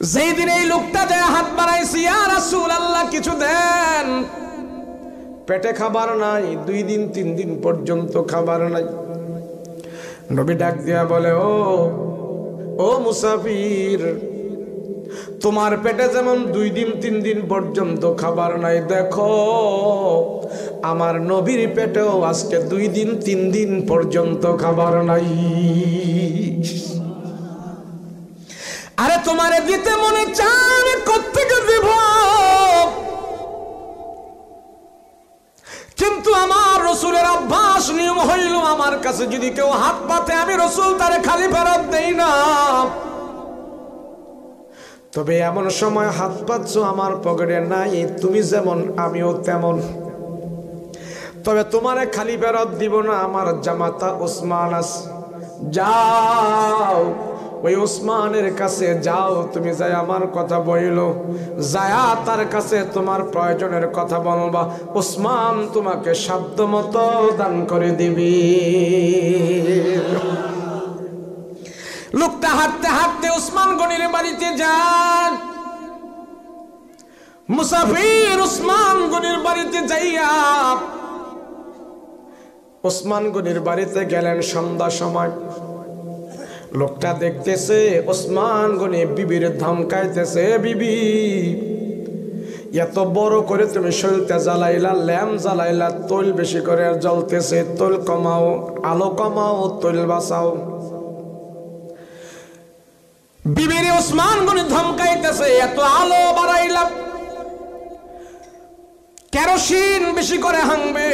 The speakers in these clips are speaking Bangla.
যেই দিন এই লোকটা যে হাত বাড়াইছি আর রাসূল আল্লাহ কিছু দেন? পেটে খাবার নাই, দুই দিন, তিন দিন পর্যন্ত খাবার নাই। নবী ডাক দিয়া বলে, ও ও মুসাফির, তোমার পেটে যেমন দুই দিন, তিন দিন পর্যন্ত খাবার নাই, দেখো, আমার নবীর পেটেও আজকে দুই দিন, তিন দিন পর্যন্ত খাবার নাই। আরে তোমারে দিতে মনে চান কোথেকে দিব কিন্তু আমার রসুলের অভ্যাস নিয়ম হইল আমার কাছে, যদি কেউ হাত পাতে, আমি রসুল তারে খালি ফেরত দেই না। তবে এমন সময় হাত পাচ্ছ আমার পকেটে, নাই, তুমি যেমন, আমিও তেমন। তবে তোমারে খালি ফেরত দিব না আমার জামাতা ওসমান আস যাও। ওই ওসমানের কাছে যাও, তুমি যাই আমার কথা বইল। যায়া তার কাছে তোমার প্রয়োজনের কথা বলবা। ওসমান তোমাকে শব্দ মতো দান করে দিবি। লোকটা হাঁটতে হাঁটতে ওসমান গনির বাড়িতে যান। মুসাফির ওসমান গনির বাড়িতে যাইয়া ওসমান গনির বাড়িতে গেলেন সন্ধ্যা সময়। লোকটা দেখতেছে, ওসমান গনি বিবির ধমকাইতেছে, বিবি, এত বড় করে তুমি শরীরটা জ্বালাইলা, ল্যাম জ্বালাইলা, তৈল বেশি করে জ্বলতেছে, তৈল কমাও, আলো কমাও, তৈল বাঁচাও। বিবির ওসমান গনি ধমকাইতেছে, এত আলো বাড়াইলা, কেরোসিন বেশি করে হাংবে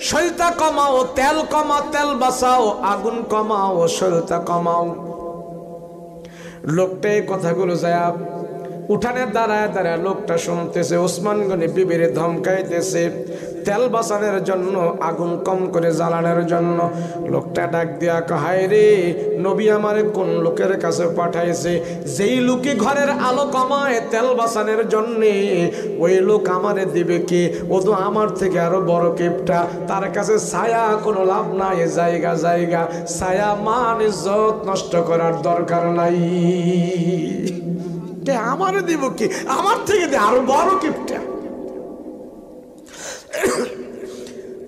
শৈলতা কমাও তেল কমাও তেল বাঁচাও আগুন কমাও সৈতা কমাও। লোকটা এই কথাগুলো যায় উঠানে দাঁড়ায় দাঁড়ায় লোকটা শুনতেছে, ওসমান গনি বিবির ধমকাইতেছে, তেল বাঁচানোর জন্য, আগুন কম করে জ্বালানোর জন্য। লোকটা ডাক দিয়া কাহায় রে, নবী আমারে কোন লোকের কাছে পাঠাইছে? যেই লোকে ঘরের আলো কমায় তেল বাঁচানোর জন্যে, ওই লোক আমারে দিবে কি? ও তো আমার থেকে আরও বড় কেপটা। তার কাছে ছায়া, কোনো লাভ নাই, জায়গা জায়গা। ছায়া মান ইজ্জত নষ্ট করার দরকার নাই। আমারে দিব কি? আমার থেকে দে, আরও বড় কিপটা।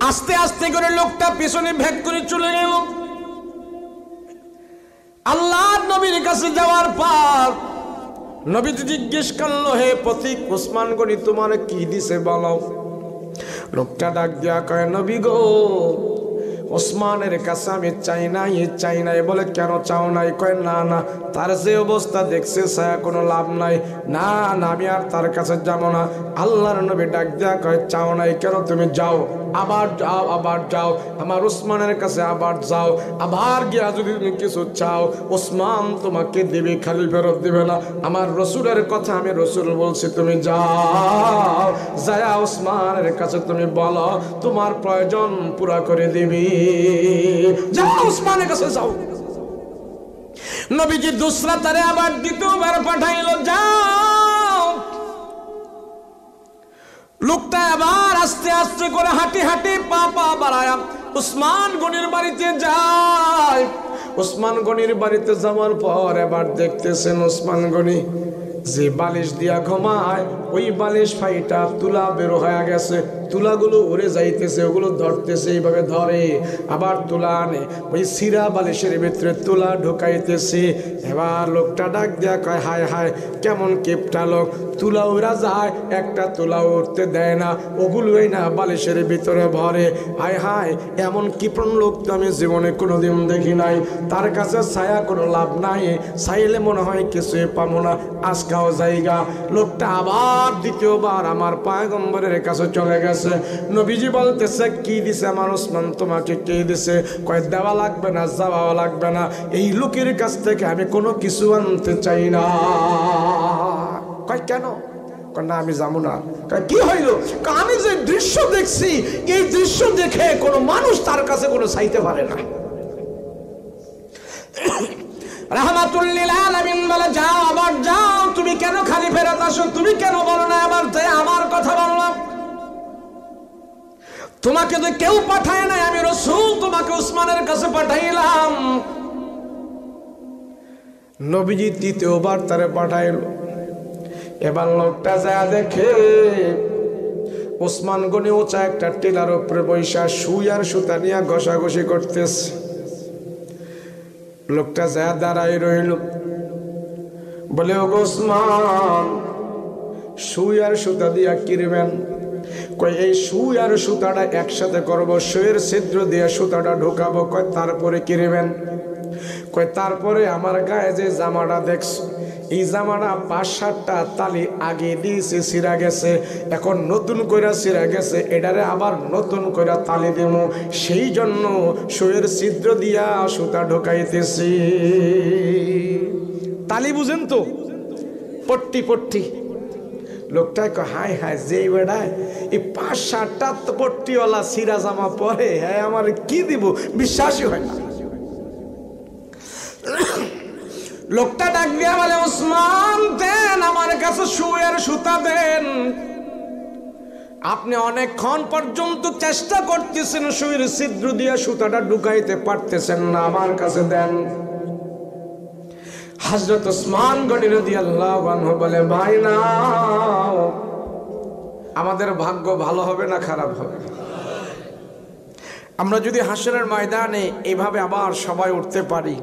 আস্তে আস্তে করে লোকটা পেছনে ভেদ করে চলে গেল। আল্লাহ নবীর কাছে যাওয়ার পর নবী জিজ্ঞেস করল, হে পথিক ওসমান গনি, তোমার কি দিছে বলো? লোকটা ডাক দিয়া কয়, নবী গো ওসমানের কাছে আমি চাই নাই চাই নাই বলে কেন চাও নাই? কয়, না না, তার যে অবস্থা দেখছে ছায়া কোনো লাভ নাই। না না, আমি আর তার কাছে যাব না। আল্লাহর নবী ডাক দেয়া কয়, চাও নাই, কেন তুমি যাও? আবার যাও আবার যাও। আমার ওসমানের কাছে আবার যাও। আবার গিয়া যদি তুমি কিছু চাও ওসমান তোমাকে দিবে, খালি ফেরত দিবে না। আমার রসুলের কথা আমি রসুল বলছি, তুমি যাও। যায়া ওসমানের কাছে তুমি বলো, তোমার প্রয়োজন পুরা করে দিবি। যাও ওসমানের কাছে যাও। নবীজি দুসরা তারে আবার দ্বিতীয়বার পাঠাইলো, যাও। লোকটা আবার আস্তে আস্তে করে হাঁটি হাঁটি পা পা বাড়ায়। উসমান গনির বাড়িতে যায়। উসমান গনির বাড়িতে যাওয়ার পর এবার দেখতেছেন উসমান গনি যে বালিশ দিয়া ঘুমায়, ওই বালিশ ফাইটা তুলা বেরো হয়ে গেছে। তুলাগুলো উড়ে যাইতেছে, ওগুলো ধরতেছে, এইভাবে ধরে। আবার তুলা আনে। ওই সিরা বালিশের ভিতরে তুলা ঢুকাইতেছে। এবার লোকটা ডাক দেয়া কয়, হায় হায়, কেমন কেপটা লোক? তুলা উড়া যায়, একটা তুলা উঠতে দেয় না, ওগুলোই না বালিশের ভিতরে ভরে। হায় হায়, এমন কিপন লোক তো আমি জীবনে কোনোদিন দেখি নাই। তার কাছে ছায়া কোনো লাভ নাই চাইলে মনে হয় কিছুই পাবো না, আজকাও জায়গা। লোকটা আবার দ্বিতীয়বার আমার পায়গম্বরের কাছে চলে গেছে। নবীজি বলতেছে, কি দিছে আমার ওসমান? তোমাকে কে দিছে? কয়, দেওয়া লাগবে না, যাওয়া লাগবে না। এই লোকের কাছ থেকে আমি কোনো কিছু আনতে চাই না। কয়, কেন? আমি যাব না। কি আমি যে দৃশ্য দেখছি, এই দৃশ্য দেখে কোনো মানুষ তার কাছে কোনো চাইতে পারে না। যাও, আবার যাও। তুমি কেন খালি ফেরত আসো? তুমি কেন বলো না আবার আমার কথা বললাম তোমাকে তো কেউ পাঠায় নাই, আমি রসুল তোমাকে উসমানের কাছে পাঠাইলাম। নবীজি তৃতীয়বার তারে পাঠাইল। এবার লোকটা যা দেখে ওসমান গনি উঁচা একটা টেলার উপরে বৈশা সুই আর সুতা নিয়ে ঘষাঘষি করতেছে। লোকটা যা দাঁড়াই রইল। বলে ও ওসমান সুই আর সুতা দিয়া কিরবেন কয়, এই সুই আর সুতাটা একসাথে করব সুয়ের ছিদ্র দিয়ে সুতাটা ঢুকাবো। কয়, তারপরে কিরবেন কয়, তারপরে আমার গায়ে যে জামাটা দেখছ, এই জামাটা পাঁচ সাতটা তালি আগে দিয়েছে সিরা গেছে, এখন নতুন কইরা সিরা গেছে, এটারে আবার নতুন কইরা তালি দেব সেই জন্য সুয়ের ছিদ্র দিয়া সুতা ঢোকাইতেছি। তালি বুঝেন তো? পট্টি পট্টি। লোকটাই কয়, হায় হাই যে বেড়ায় এই পাঁচ সাতটা পট্টিওয়ালা সিরা জামা পরে হ্যাঁ আমার কি দিব? বিশ্বাসই হয় না। লোকটা ডাক দিয়া বলে, ওসমান, দেন আমার কাছে শুয়ের সুতা দেন। আপনি অনেকক্ষণ পর্যন্ত চেষ্টা করতেছেন শুয়ের ছিদ্র দিয়ে সুতাটা ঢুকাইতে পারতেছেন না, আমার কাছে দেন। হজরত ওসমান গনি রদি আল্লাহ বলে, ভাই না আমাদের ভাগ্য ভালো হবে না খারাপ হবে? আমরা যদি হাসনের ময়দানে এভাবে আবার সবাই উঠতে পারি,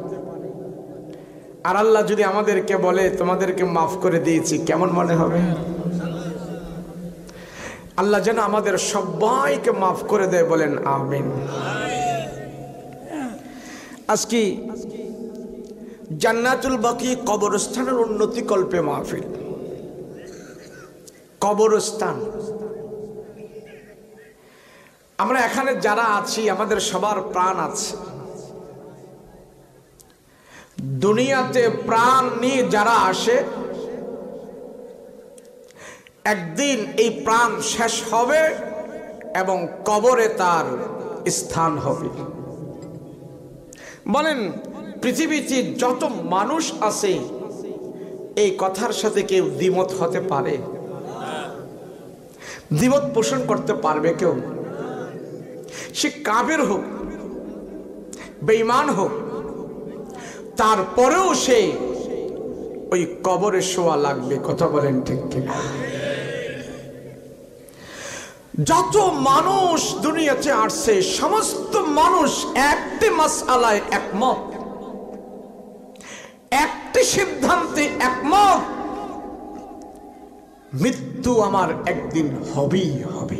আর আল্লাহ যদি আমাদেরকে বলে, তোমাদেরকে মাফ করে দিয়েছি, কেমন মনে হবে? আল্লাহ যেন আমাদের সবাইকে মাফ করে দেয় বলেন, আমিন। আজকে জান্নাতুল বাকি কবরস্থানের উন্নতি কল্পে মাহফিল। কবরস্থান আমরা এখানে যারা আছি, আমাদের সবার প্রাণ আছে। দুনিয়াতে প্রাণ নিয়ে যারা আসে, একদিন এই প্রাণ শেষ হবে এবং কবরে তার স্থান হবে। বলেন, পৃথিবীতে যত মানুষ আছে, এই কথার সাথে কেউ দ্বিমত হতে পারে? দ্বিমত পোষণ করতে পারবে কেউ? সে কাবের হোক, বেঈমান হোক, তারপরেও সে ওই কবরে শোয়া লাগবে। কথা বলেন ঠিক কিনা যত মানুষ দুনিয়াতে আসছে, সমস্ত মানুষ একটি মাসালায় একমত। একটি সিদ্ধান্তে একমত, মৃত্যু আমার একদিন হবেই হবে।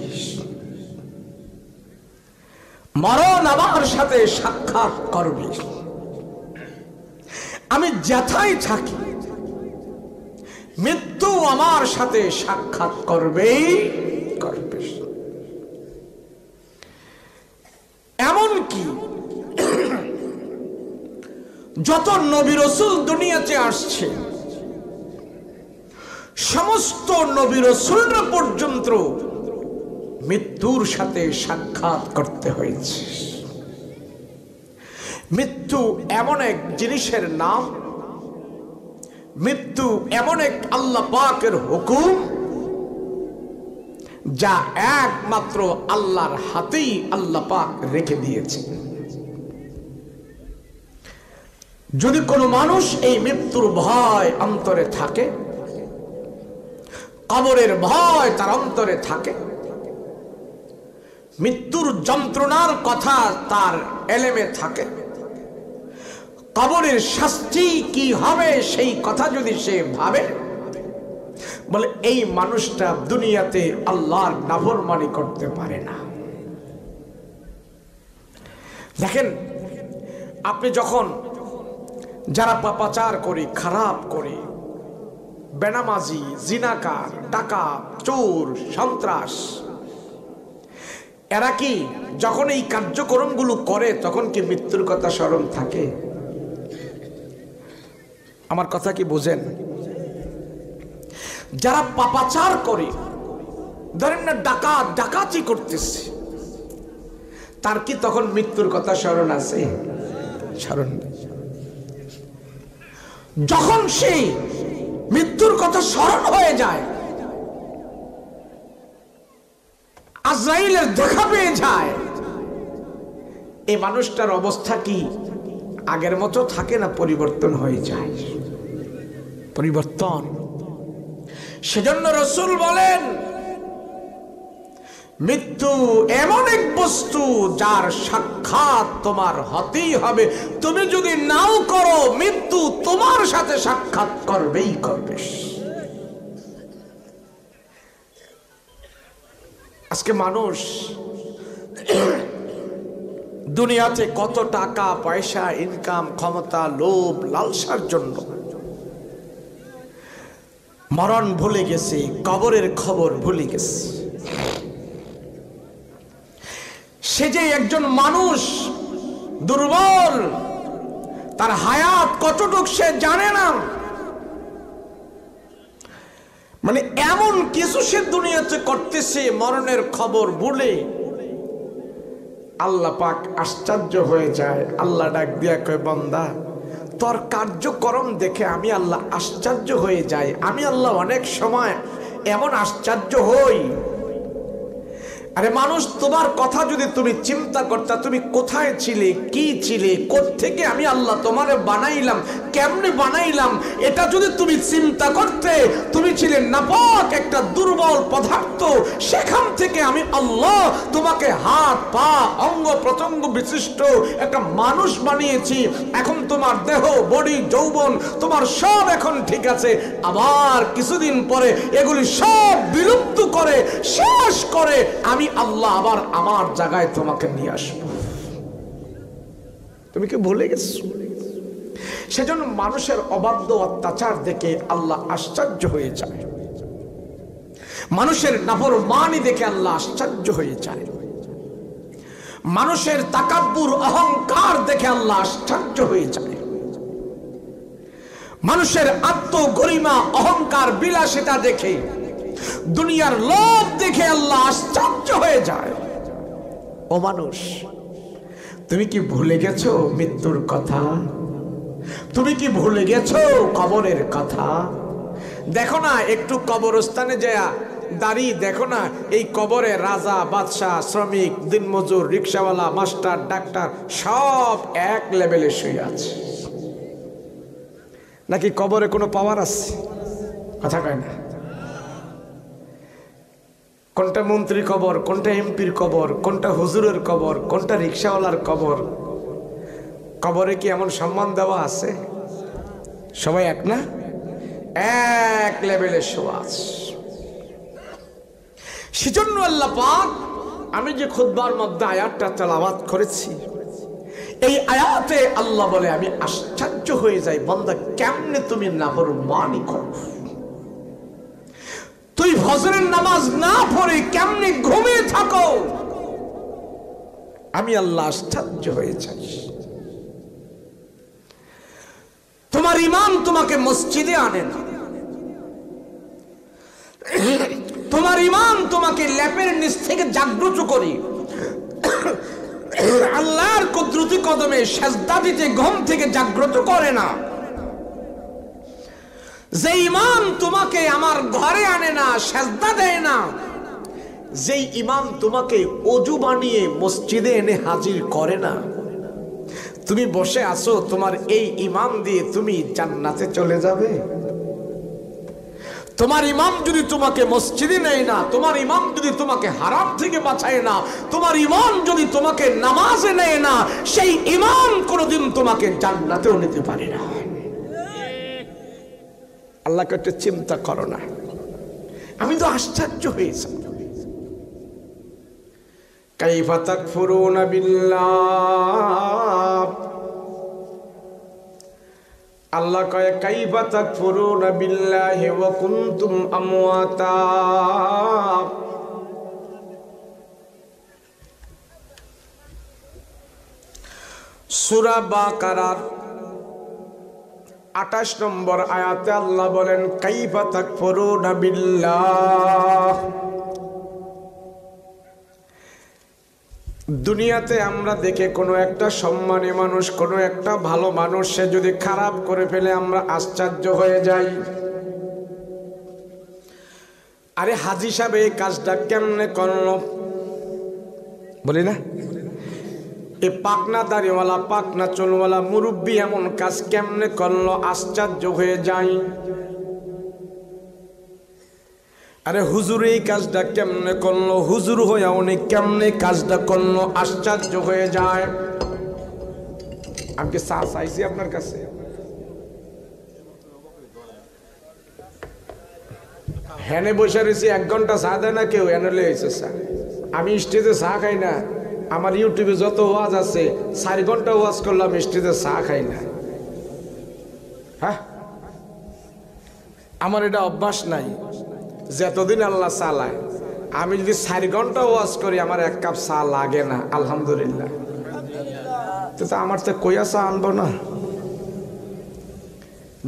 মরণ আমার সাথে সাক্ষাৎ করবে। আমি যেথায় থাকি মৃত্যু আমার সাথে সাক্ষাৎ করবেই করবে। এমন কি যত নবী রসুল দুনিয়াতে আসছে, সমস্ত নবী রসুলরা পর্যন্ত মৃত্যুর সাথে সাক্ষাৎ করতে হয়েছে। মৃত্যু এমন এক জিনিসের নাম। মৃত্যু এমন এক আল্লাহ পাকের হুকুম, যা একমাত্র আল্লাহর হাতেই আল্লাহ পাক রেখে দিয়েছে। যদি কোনো মানুষ এই মৃত্যুর ভয় অন্তরে থাকে, কবরের ভয় তার অন্তরে থাকে মৃত্যুর যন্ত্রণার কথা তার এলেমে থাকে। কবরের শাস্তি কি হবে সেই কথা যদি সে ভাবে, বলে এই মানুষটা দুনিয়াতে আল্লাহর নাফরমানি করতে পারে না। দেখেন, আপনি যখন যারা পাপাচার করে, খারাপ করে, বেনামাজি, জিনাকার টাকা চোর, সন্ত্রাস এরা কি? যখন এই কার্যক্রমগুলো করে, তখন কি মৃত্যুর কথা স্মরণ থাকে? আমার কথা কি বোঝেন? যারা পাপাচার করে, ধরেন না ডাকাত ডাকাতি করতেছে, তার কি তখন মৃত্যুর কথা স্মরণ আছে? স্মরণ যখন সে মৃত্যুর কথা স্মরণ হয়ে যায় আজরাইলের দেখা পেয়ে যায়। এ মানুষটার অবস্থা কি? আগের মতো থাকে না পরিবর্তন হয়ে যায়? পরিবর্তন। সেজন্য রসুল বলেন, মৃত্যু এমন এক বস্তু যার সাক্ষাৎ তোমার হতেই হবে। তুমি যদি নাও করো, মৃত্যু তোমার সাথে সাক্ষাৎ করবেই করবে। আজকে মানুষ দুনিয়াতে কত টাকা, পয়সা ইনকাম ক্ষমতা, লোভ, লালসার জন্য। মরণ ভুলে গেছে, কবরের খবর ভুলে গেছে। সে যে একজন মানুষ দুর্বল, তার হায়াত কতটুক সে জানে না। মানে এমন কিছু সে দুনিয়াতে করতেছে, মরণের খবর বলে। আল্লাহ পাক আশ্চর্য হয়ে যায়। আল্লাহ ডাক দিয়া কয়, বন্দা, তোর কার্যক্রম দেখে আমি আল্লাহ আশ্চর্য হয়ে যাই। আমি আল্লাহ অনেক সময় এমন আশ্চর্য হই। আরে মানুষ, তোমার কথা যদি তুমি চিন্তা করতা, তুমি কোথায় ছিলে, কি ছিলে থেকে আমি আল্লাহ তোমারে বানাইলাম, কেমনে বানাইলাম, এটা যদি তুমি চিন্তা করতে, তুমি ছিলে নাপক একটা দুর্বল পদার্থ, সেখান থেকে আমি আল্লাহ তোমাকে হাত, পা, অঙ্গ প্রত্যঙ্গ বিশিষ্ট একটা মানুষ বানিয়েছি। এখন তোমার দেহ, বডি, যৌবন, তোমার সব এখন ঠিক আছে। আবার কিছুদিন পরে এগুলি সব বিলুপ্ত করে, শেষ করে আমি আল্লাহ আবার আমার জায়গায় তোমাকে নিয়ে আসব। তুমি কি ভুলে গেছো? সেজন্য মানুষের অবাধ্য অত্যাচার দেখে আল্লাহ আশ্চর্য হয়ে যায়। মানুষের নাফর মানি দেখে আল্লাহ আশ্চর্য হয়ে যায়। মানুষের তাকাব্বুর অহংকার দেখে আল্লাহ আশ্চর্য হয়ে যায়। মানুষের আত্মগরিমা, অহংকার, বিলাসিতা দেখে দুনিয়ার লোভ দেখে আল্লাহ আশ্চর্য হয়ে যায়। ও মানুষ, তুমি কি ভুলে গেছো মৃত্যুর কথা? তুমি কি ভুলে গেছো কবরের কথা? দেখো না, একটু কবরস্থানে যায় দাঁড়িয়ে দেখো না, এই কবরে রাজা, বাদশাহ, শ্রমিক, দিনমজুর, রিক্সাওয়ালা, মাস্টার, ডাক্তার, সব এক লেভেলে শুয়ে আছে। নাকি কবরে কোনো পাওয়ার আছে? কথা কয় না। কোনটা মন্ত্রী কবর, কোনটা এমপির কবর, কোনটা হুজুরের কবর, কোনটা রিক্সাওয়ালার কবর? কবরে কি এমন সম্মান দেওয়া আছে? সবাই এক না? এক লেভেলের সবাস। সেজন্য আল্লাহ পাক, আমি যে খুদবার মধ্যে আয়াতটা তেলাওয়াত করেছি, এই আয়াতে আল্লাহ বলে, আমি আশ্চর্য হয়ে যাই, বন্দা, কেমনে তুমি নাফর মানি করো? তুই ফজরের নামাজ না পড়ে কেমনে ঘুমিয়ে থাকো? আমি আল্লাহ আশ্চর্য হয়ে যাই। তোমার ইমাম তোমাকে মসজিদে আনে না। তোমার ইমাম তোমাকে ল্যাপের নিচ থেকে জাগ্রত করি। আল্লাহর কুদরতি কদমে সেজদা দিতে ঘুম থেকে জাগ্রত করে না। যে ইমাম তোমাকে আমার ঘরে আনে না, সেজদা দেয় না, যেই ইমাম তোমাকে অজু বানিয়ে মসজিদে এনে হাজির করে না, তুমি বসে আছো, তোমার এই ইমাম দিয়ে তুমি জান্নাতে চলে যাবে। তোমার ইমাম যদি তোমাকে মসজিদে নেয় না, তোমার ইমাম যদি তোমাকে হারাম থেকে বাঁচায় না, তোমার ইমাম যদি তোমাকে নামাজে নেয় না, সেই ইমাম কোনোদিন তোমাকে জান্নাতেও নিতে পারে না। আল্লাহকে একটা চিন্তা করো না। আমি তো আশ্চর্য হয়েছি কাইফা তাকফুরুনা বিল্লাহ। আল্লাহ কয় ফুরু তাকফুরুনা বিল্লাহি ওয়া কুনতুম আমওয়াতা। সূরা বাকারার 28 নম্বর আয়াতে আল্লাহ বলেন, কাইফা তাকফুরুনা বিল্লাহ। দুনিয়াতে আমরা দেখে কোনো একটা সম্মানী মানুষ, কোনো একটা ভালো মানুষ, সে যদি খারাপ করে ফেলে আমরা আশ্চর্য হয়ে যাই। আরে হাজি সাহেব, এই কাজটা কেমনে করল? বলি না? এ পাকনা দাড়িওয়ালা, পাকনা চলওয়ালা মুরব্বী এমন কাজ কেমনে করল? আশ্চর্য হয়ে যায় আরে হুজুর, এই কাজটা কেমনে করল? হুজুর হয়ে উনি কেমনে কাজটা করল? আশ্চর্য হয়ে যায়। আমি চা চাইছি আপনার কাছে? হ্যানে বসে রয়েছি, এক ঘণ্টা চা দেয় না কেউ? এনে লেগেছে আমি স্টেজে চা খাই না। আমার ইউটিউবে যত ওয়াজ আছে, চার ঘণ্টা ওয়াজ করলাম স্টেজে চা খাই না। হ্যাঁ? আমার এটা অভ্যাস নাই যতদিন আল্লাহ চালায় আমি যদি চার ঘণ্টা ওয়াজ করি, আমার এক কাপ চা লাগে না, আলহামদুলিল্লাহ। তো আমার তো কইয়া চা আনব না।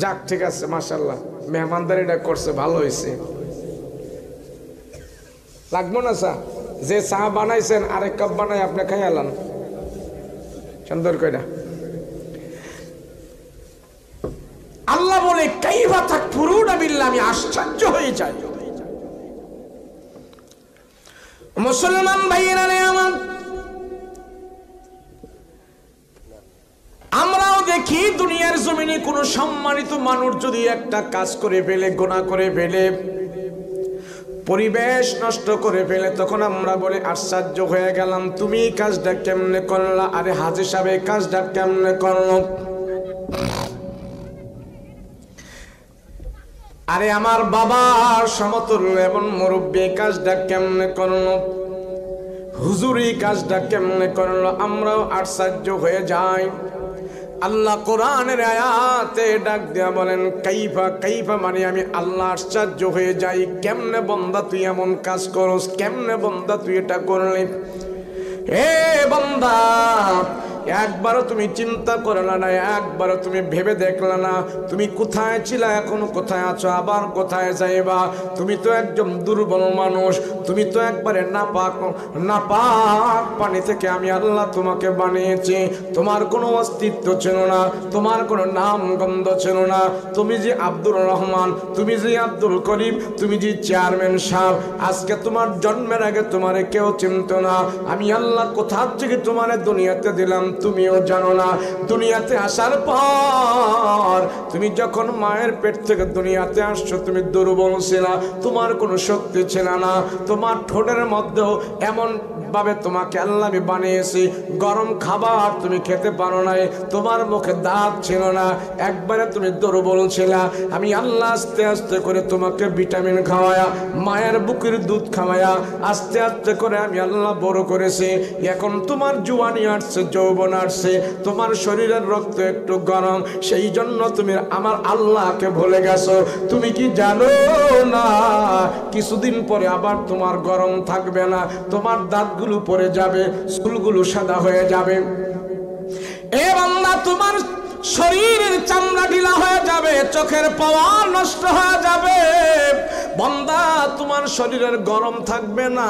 যাক, ঠিক আছে মাসাল্লাহ মেহমানদারিটা করছে, ভালো হয়েছে লাগবো না চা? যে চা বানাইছেন, আরেক কাপ বানাই, আপনি খাই আলান। সুন্দর কইরা। আল্লাহ বলে কাইবা থাক পুরুনা বিল্লা আমি আশ্চর্য হয়ে যাই। মুসলমান ভাইয়েরা আমার, আমরাও দেখি দুনিয়ার জমিনে কোনো সম্মানিত মানুষ যদি একটা কাজ করে ফেলে গোনা করে ফেলে পরিবেশ নষ্ট করে ফেলে। তখন আমরা বলে, আশ্চর্য হয়ে গেলাম, তুমি কাজটা কেমনে করলা? আরে হাজি সাহেব কাজটা কেমনে করল? আরে আমার বাবার সমতুল্য এবং মুরব্বী কাজটা কেমনে করল? হুজুরি কাজটা কেমনে করল? আমরাও আশ্চর্য হয়ে যাই। আল্লাহ কোরআনের আয়াতে ডাক দেয়া বলেন, কাইফা কাইফা মানে আমি আল্লাহ আশ্চর্য হয়ে যাই। কেমনে বন্দা তুই এমন কাজ করস? কেমনে বন্দা তুই এটা করলি? হে বন্দা একবারও তুমি চিন্তা করলা না একবারও তুমি ভেবে দেখলা না। তুমি কোথায় ছিল, এখন কোথায় আছো, আবার কোথায় যাইবা? তুমি তো একজন দুর্বল মানুষ, তুমি তো একবারে না পাক নাপাক নাপাক পানি থেকে আমি আল্লাহ তোমাকে বানিয়েছি। তোমার কোনো অস্তিত্ব ছিল না, তোমার কোনো নাম গন্ধ ছিল না। তুমি যে আব্দুর রহমান, তুমি যে আব্দুল করিম, তুমি যে চেয়ারম্যান সাহেব, আজকে তোমার জন্মের আগে তোমারে কেউ চিনত না। আমি আল্লাহ কোথার থেকে তোমারে দুনিয়াতে দিলাম? তুমিও জানো না, দুনিয়াতে আসার পর তুমি যখন মায়ের পেট থেকে দুনিয়াতে আসছো, তুমি দুর্বল ছিল, তোমার কোনো শক্তি ছিল না, তোমার ঠোঁটের মধ্যেও এমন ভাবে তোমাকে আল্লাহ আমি বানিয়েছি। গরম খাবার তুমি খেতে পারো নাই, তোমার মুখে দাঁত ছিল না, একবারে তুমি দুর্বল ছিল। আমি আল্লাহ আস্তে আস্তে করে তোমাকে ভিটামিন খাওয়ায়া, মায়ের বুকের দুধ খাওয়ায়া, আস্তে আস্তে করে আমি আল্লাহ বড় করেছি। এখন তোমার জুয়ানি আসছে, যৌবন আসছে, তোমার শরীরের রক্ত একটু গরম, সেই জন্য তুমি আমার আল্লাহকে ভুলে গেছো। তুমি কি জানো না, কিছুদিন পরে আবার তোমার গরম থাকবে না, তোমার দাঁতগুলো পরে যাবে চুলগুলো সাদা হয়ে যাবে। এ বান্দা তোমার শরীরের চামড়া ঢিলা হয়ে যাবে, চোখের পাওয়ার নষ্ট হয়ে যাবে। বন্দা, তোমার শরীরের গরম থাকবে না।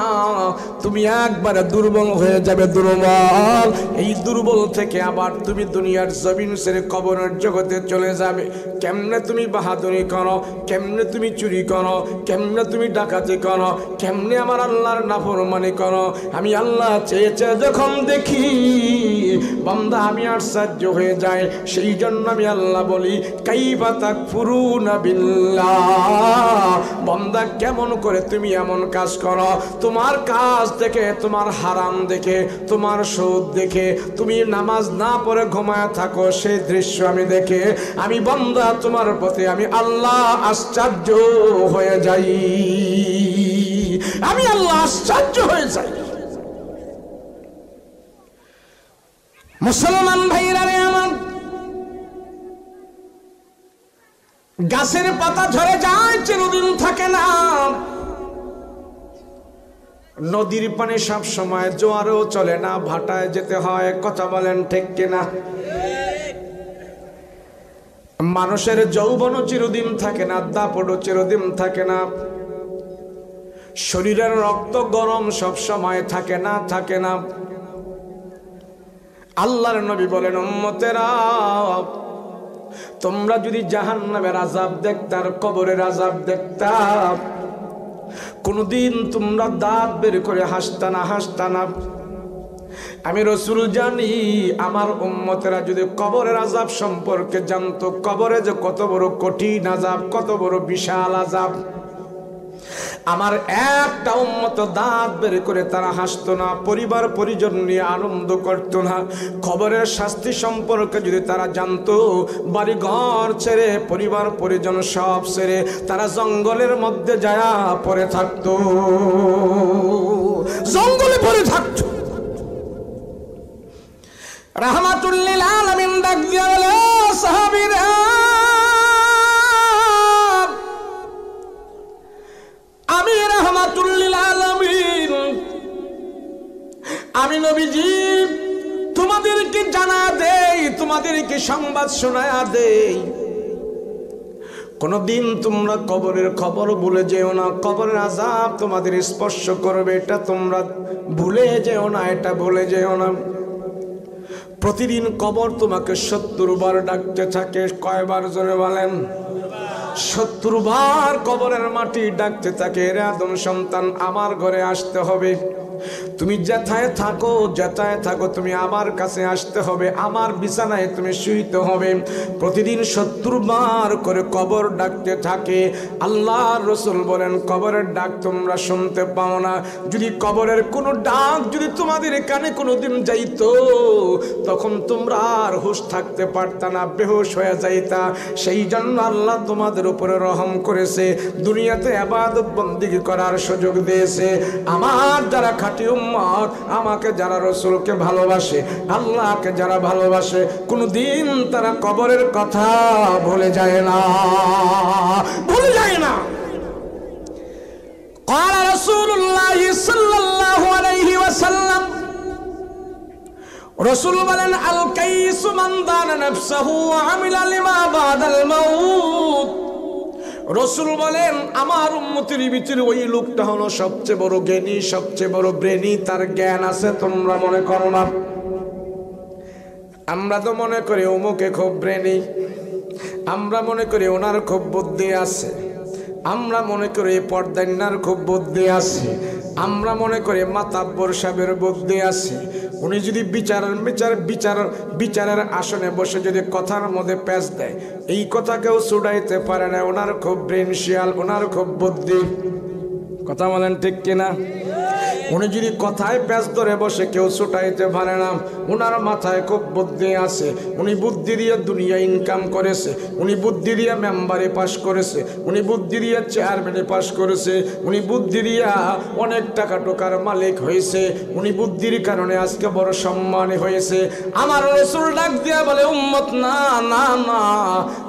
তুমি একবারে দুর্বল হয়ে যাবে, দুর্বল। এই দুর্বল থেকে আবার তুমি দুনিয়ার জমিন ছেড়ে কবরের জগতে চলে যাবে। কেমনে তুমি বাহাদুরি করো, কেমনে তুমি চুরি করো, কেমনে তুমি ডাকাতি করো, কেমনে আমার আল্লাহর নাফরমানি করো? আমি আল্লাহ চেয়ে চেয়ে যখন দেখি, বন্দা, আমি আশ্চর্য হয়ে যায় সেই জন্য আমি আল্লাহ বলি কাইবা তাক ফুরুনা বিল্লাহ। বন্দা, কেমন করে তুমি এমন কাজ করো? তোমার কাজ দেখে, তোমার হারাম দেখে, তোমার সুদ দেখে, তুমি নামাজ না পড়ে ঘুমায় থাকো সেই দৃশ্য আমি দেখে, আমি বন্দা, তোমার প্রতি আমি আল্লাহ আশ্চর্য হয়ে যাই। আমি আল্লাহ আশ্চর্য হয়ে যাই। মুসলমান ভাইরা রে আমার গাছের পাতা ঝরে যায়, চিরদিন থাকে না। নদীর পানি সব সময় জোয়ারও চলে না, ভাটায় যেতে হয়, কথা বলেন ঠিক কিনা? মানুষের যৌবনও চিরদিন থাকে না, দাপটও চিরদিন থাকে না। শরীরের রক্ত গরম সব সময় থাকে না থাকে না। আল্লাহর নবী বলেন, উম্মতেরা তোমরা যদি জাহান নামের আজাব দেখতার কবরের আজাব দেখতাম কোনদিন তোমরা দাঁত বের করে হাসতানা না, হাসতা না। আমি রসুল জানি, আমার উম্মতেরা যদি কবরের আজাব সম্পর্কে জানতো, কবরে যে কত বড় কঠিন আজাব কত বড় বিশাল আজাব আমার একটা উন্মত দাঁত বের করে তারা হাসতো না, পরিবার পরিজন নিয়ে আনন্দ করতো না। খবরের শাস্তি সম্পর্কে যদি তারা জানতো বাড়ি ঘর ছেড়ে, পরিবার পরিজন সব ছেড়ে তারা জঙ্গলের মধ্যে যায়া পরে থাকতো। জঙ্গলে পরে থাকতো। রাহমাতুল্লিল আলামিন ডাক দিয়া সাহাবীরা আমি নবীজি, তোমাদেরকে জানা দেই, তোমাদেরকে সংবাদ শোনায়া দেই। কোনদিন তোমরা কবরের খবর ভুলে যেও না, কবরের আজাব তোমাদের স্পর্শ করবে, এটা তোমরা ভুলে যেও না, এটা ভুলে যেও না। প্রতিদিন কবর তোমাকে সত্তর বার ডাকতে থাকে, কয়বার জোরে বলেন? সত্তর বার কবরের মাটি ডাকতে থাকে রে আদম সন্তান আমার ঘরে আসতে হবে। তুমি যেথায় থাকো যেথায় থাকো, তুমি আমার কাছে আসতে হবে, আমার বিছানায় তুমি শুইতে হবে। প্রতিদিন সত্তর বার করে কবর ডাকতে থাকে। আল্লাহ রসুল বলেন, কবরের ডাক তোমরা শুনতে পাও না। যদি কবরের কোনো ডাক যদি তোমাদের কানে কোনো দিন যাইতো, তখন তোমরা আর হুশ থাকতে পারতা না, বেহুশ হয়ে যাইতা। সেই জন্য আল্লাহ তোমাদের উপরে রহম করেছে, দুনিয়াতে আবাদত বন্দিগি করার সুযোগ দিয়েছে। আমার যারা খাঁটি উম্মত আমাকে যারা রসুলকে ভালোবাসে আল্লাহকে যারা ভালোবাসে কোনোদিন তারা কবরের কথা ভুলে যায় না ভুলে যায় না قال رسول الله صلى الله عليه وسلم রসুল বলেন আল কাইসু মান দানা নাফসাহু ওয়া আমিলা লিমা বাদাল মাউত রসুল বলেন, আমার উন্মতির ভিতরে ওই লোকটা হলো সবচেয়ে বড় জ্ঞানী, সবচেয়ে বড় ব্রেনী তার জ্ঞান আছে, তোমরা মনে করো না। আমরা তো মনে করি অমুকে খুব ব্রেনী আমরা মনে করি ওনার খুব বুদ্ধি আছে, আমরা মনে করি এই পর্দান্নার খুব বুদ্ধি আছে, আমরা মনে করি মাতাব্বর সাহেবের বুদ্ধি আছে উনি যদি বিচারের বিচার বিচার, বিচারের আসনে বসে যদি কথার মধ্যে প্যাচ দেয়, এই কথা কেউ ছুটাইতে পারে না। ওনার খুব ব্রেনশিয়াল ওনার খুব বুদ্ধি। কথা বলেন ঠিক কিনা? উনি যদি কথায় প্যাচ ধরে বসে, কেউ ছুটাইতে পারে না। ওনার মাথায় খুব বুদ্ধি আছে। উনি বুদ্ধি দিয়ে দুনিয়া ইনকাম করেছে। উনি বুদ্ধি দিয়ে মেম্বারে পাশ করেছে। উনি বুদ্ধি দিয়ে চেয়ারম্যানে পাশ করেছে। উনি বুদ্ধি দিয়া অনেক টাকা টোকার মালিক হয়েছে। উনি বুদ্ধির কারণে আজকে বড় সম্মানী হয়েছে। আমার রসুল ডাক দিয়া বলে, উম্মত, না না না।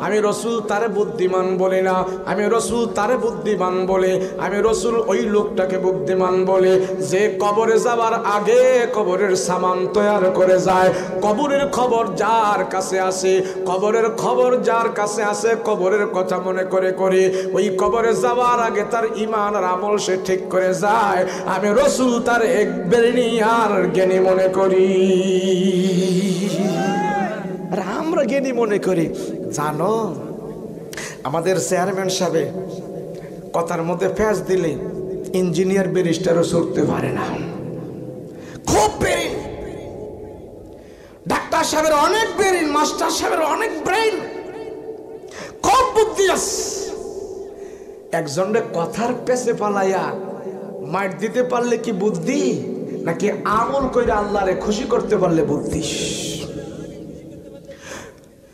আমি রসুল তারে বুদ্ধিমান বলি না। আমি রসুল তারে বুদ্ধিমান বলে। আমি রসুল ওই লোকটাকে বুদ্ধিমান বলে। যে কবরে যাওয়ার আগে কবরের সামান তৈয়ার করে যায়। কবরের খবর যার কাছে আসে, কবরের খবর যার কাছে আসে, কবরের কথা মনে করে করে। ওই কবরে যাওয়ার আগে তার ইমান আমল সে ঠিক করে যায়। আমি রসুল তার এক বেরিনি আর জ্ঞানী মনে করি। আর আমরা জ্ঞানী মনে করি। জানো, আমাদের চেয়ারম্যান সাহেব কথার মধ্যে ফ্যাস দিলে ইঞ্জিনিয়ার ব্যারিস্টারও চলতে পারে না। খুব বেরিন। ডাক্তার সাহেবের অনেক ব্রেন, মাস্টার সাহেবের অনেক ব্রেন খুব বুদ্ধি একজনের কথার পেছে পালাইয়া মার দিতে পারলে কি বুদ্ধি, নাকি আমল করে আল্লাহরে খুশি করতে পারলে বুদ্ধি?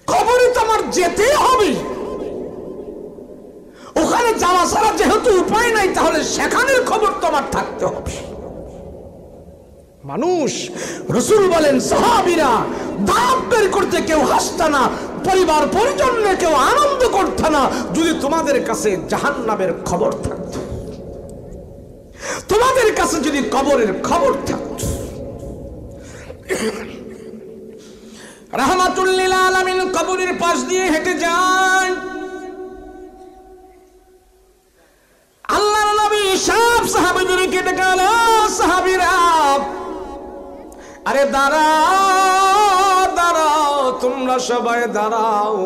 খবরে তো আমার যেতে হবে। ওখানে যাওয়া ছাড়া যেহেতু উপায় নাই তাহলে সেখানের খবর তোমার থাকতে হবে। মানুষ। রসুল বলেন সাহাবিরা দাঁত বের করতে কেউ হাসত না পরিবার পরিজন কেউ আনন্দ করত না যদি তোমাদের কাছে জাহান্নামের খবর থাকত। তোমাদের কাছে যদি কবরের খবর থাকত। রাহমাতুল্লিল আলামিন কবরের পাশ দিয়ে হেঁটে যান। আল্লাহর নবী সব সাহাবীদেরকে ডেকাল সাহাবীরা। আরে দাঁড়াও দাঁড়াও, তোমরা সবাই দাঁড়াও।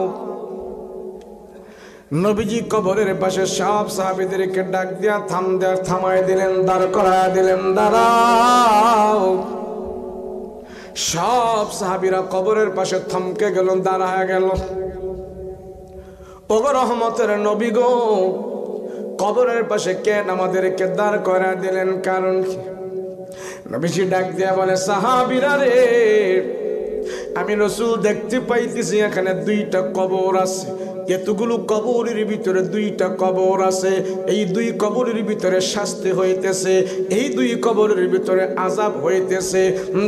নবীজি কবরের পাশে সব সাহাবীদেরকে ডাক দিয়া থাম দেয়া থামাই দিলেন, দাঁড় করায় দিলেন, দাঁড়াও। সব সাহাবিরা কবরের পাশে থমকে গেল, দাঁড়ায় গেল। ওগো রহমতের নবী গো কবরের পাশে কেন আমাদেরকে দাঁড় করা দিলেন? কারণ নবীজি ডাক দিয়া বলে, সাহাবিরা রে, আমি রসুল দেখতে পাইতেছি, এখানে দুইটা কবর আছে। এতগুলো কবরের ভিতরে দুইটা কবর আছে। এই দুই কবরের ভিতরে শাস্তি হইতেছে, এই দুই কবরের ভিতরে আজাব হইতেছে।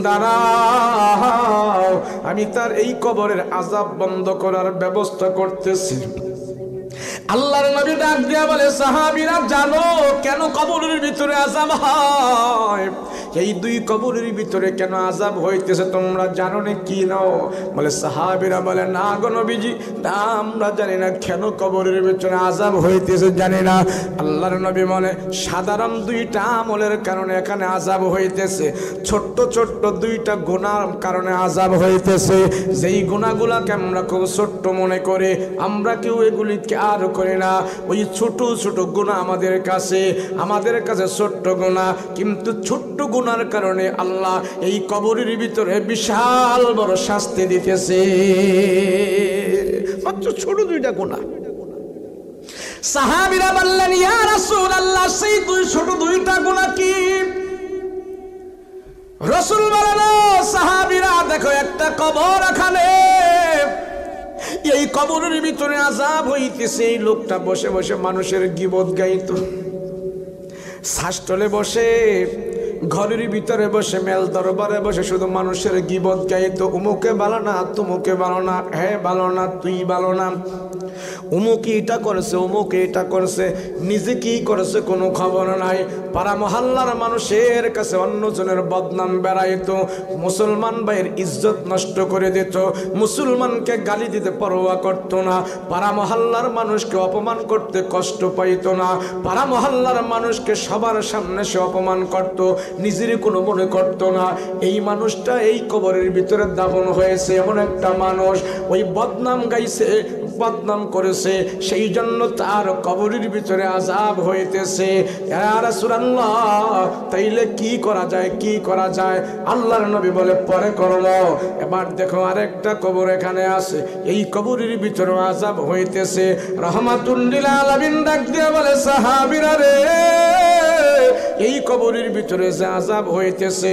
দাঁড়াও, আমি তার এই কবরের আজাব বন্ধ করার ব্যবস্থা করতেছি। আল্লাহর নবী ডাক দিয়া বলে সাহাবীরা জানো কেন কবরের ভিতরে আসা হয়? এই দুই কবরের ভিতরে কেন আজাব হইতেছে তোমরা জানো না কি নাও? বলে সাহাবীরা বলে, না গো নবীজি না আমরা জানি না কেন কবরের ভিতরে আজাব হইতেছে, জানি না। আল্লাহর নবী বলে, সাধারণ দুইটা আমলের কারণে এখানে আজাব হইতেছে। ছোট্ট ছোট্ট দুইটা গুণার কারণে আজাব হইতেছে। যেই গুণাগুলাকে আমরা খুব ছোট্ট মনে করে, আমরা কেউ এগুলি আর করি না। ওই ছোট ছোট গুণা আমাদের কাছে আমাদের কাছে ছোট্ট গুণা কিন্তু ছোট্ট গুণার কারণে আল্লাহ এই কবরের ভিতরে বিশাল বড় শাস্তি দিতেছে। মাত্র ছোট দুইটা গুণা সাহাবিরা বললেন, ইয়া রাসূলুল্লাহ, সেই দুই ছোট দুইটা গুণা কি? রসুল বলেন সাহাবিরা, দেখো একটা কবর এখানে। এই কবরের ভিতরে আজাব হইতেছে। এই লোকটা বসে বসে মানুষের গিবত গাইত। শ্বাসটলে বসে ঘরের ভিতরে বসে, মেল দরবারে বসে, শুধু মানুষের গিবত গাইত উমুকে ভালো না, তুমুকে ভালো না হ্যাঁ ভালো না, তুই ভালো না। উমুক এটা করেছে, উমুক এটা করেছে, নিজে কি করেছে কোনো খবর নাই। পাড়া মহল্লার মানুষের কাছে অন্যজনের বদনাম বেড়াইত, মুসলমান ভাইয়ের ইজ্জত নষ্ট করে দিত, মুসলমানকে গালি দিতে পরোয়া করতো না। পাড়া মহল্লার মানুষকে অপমান করতে কষ্ট পাইতো না। পাড়া মহল্লার মানুষকে সবার সামনে সে অপমান করত নিজেরই কোনো মনে করতো না। এই মানুষটা এই কবরের ভিতরে দাফন হয়েছে, এমন একটা মানুষ। ওই বদনাম গাইছে, বদনাম করেছে, সেই জন্য তার কবরের ভিতরে আজাব হইতেছে। তাইলে কি করা যায়, কি করা যায়? আল্লাহর নবী বলে, পরে করল এবার দেখো আরেকটা কবর এখানে আছে। এই কবরের ভিতরে আজাব হইতেছে। রহমাতুল্লিল আলামিন ডাক দিয়ে বলে, সাহাবীরা রে এই কবরের ভিতরে যে আজাব হইতেছে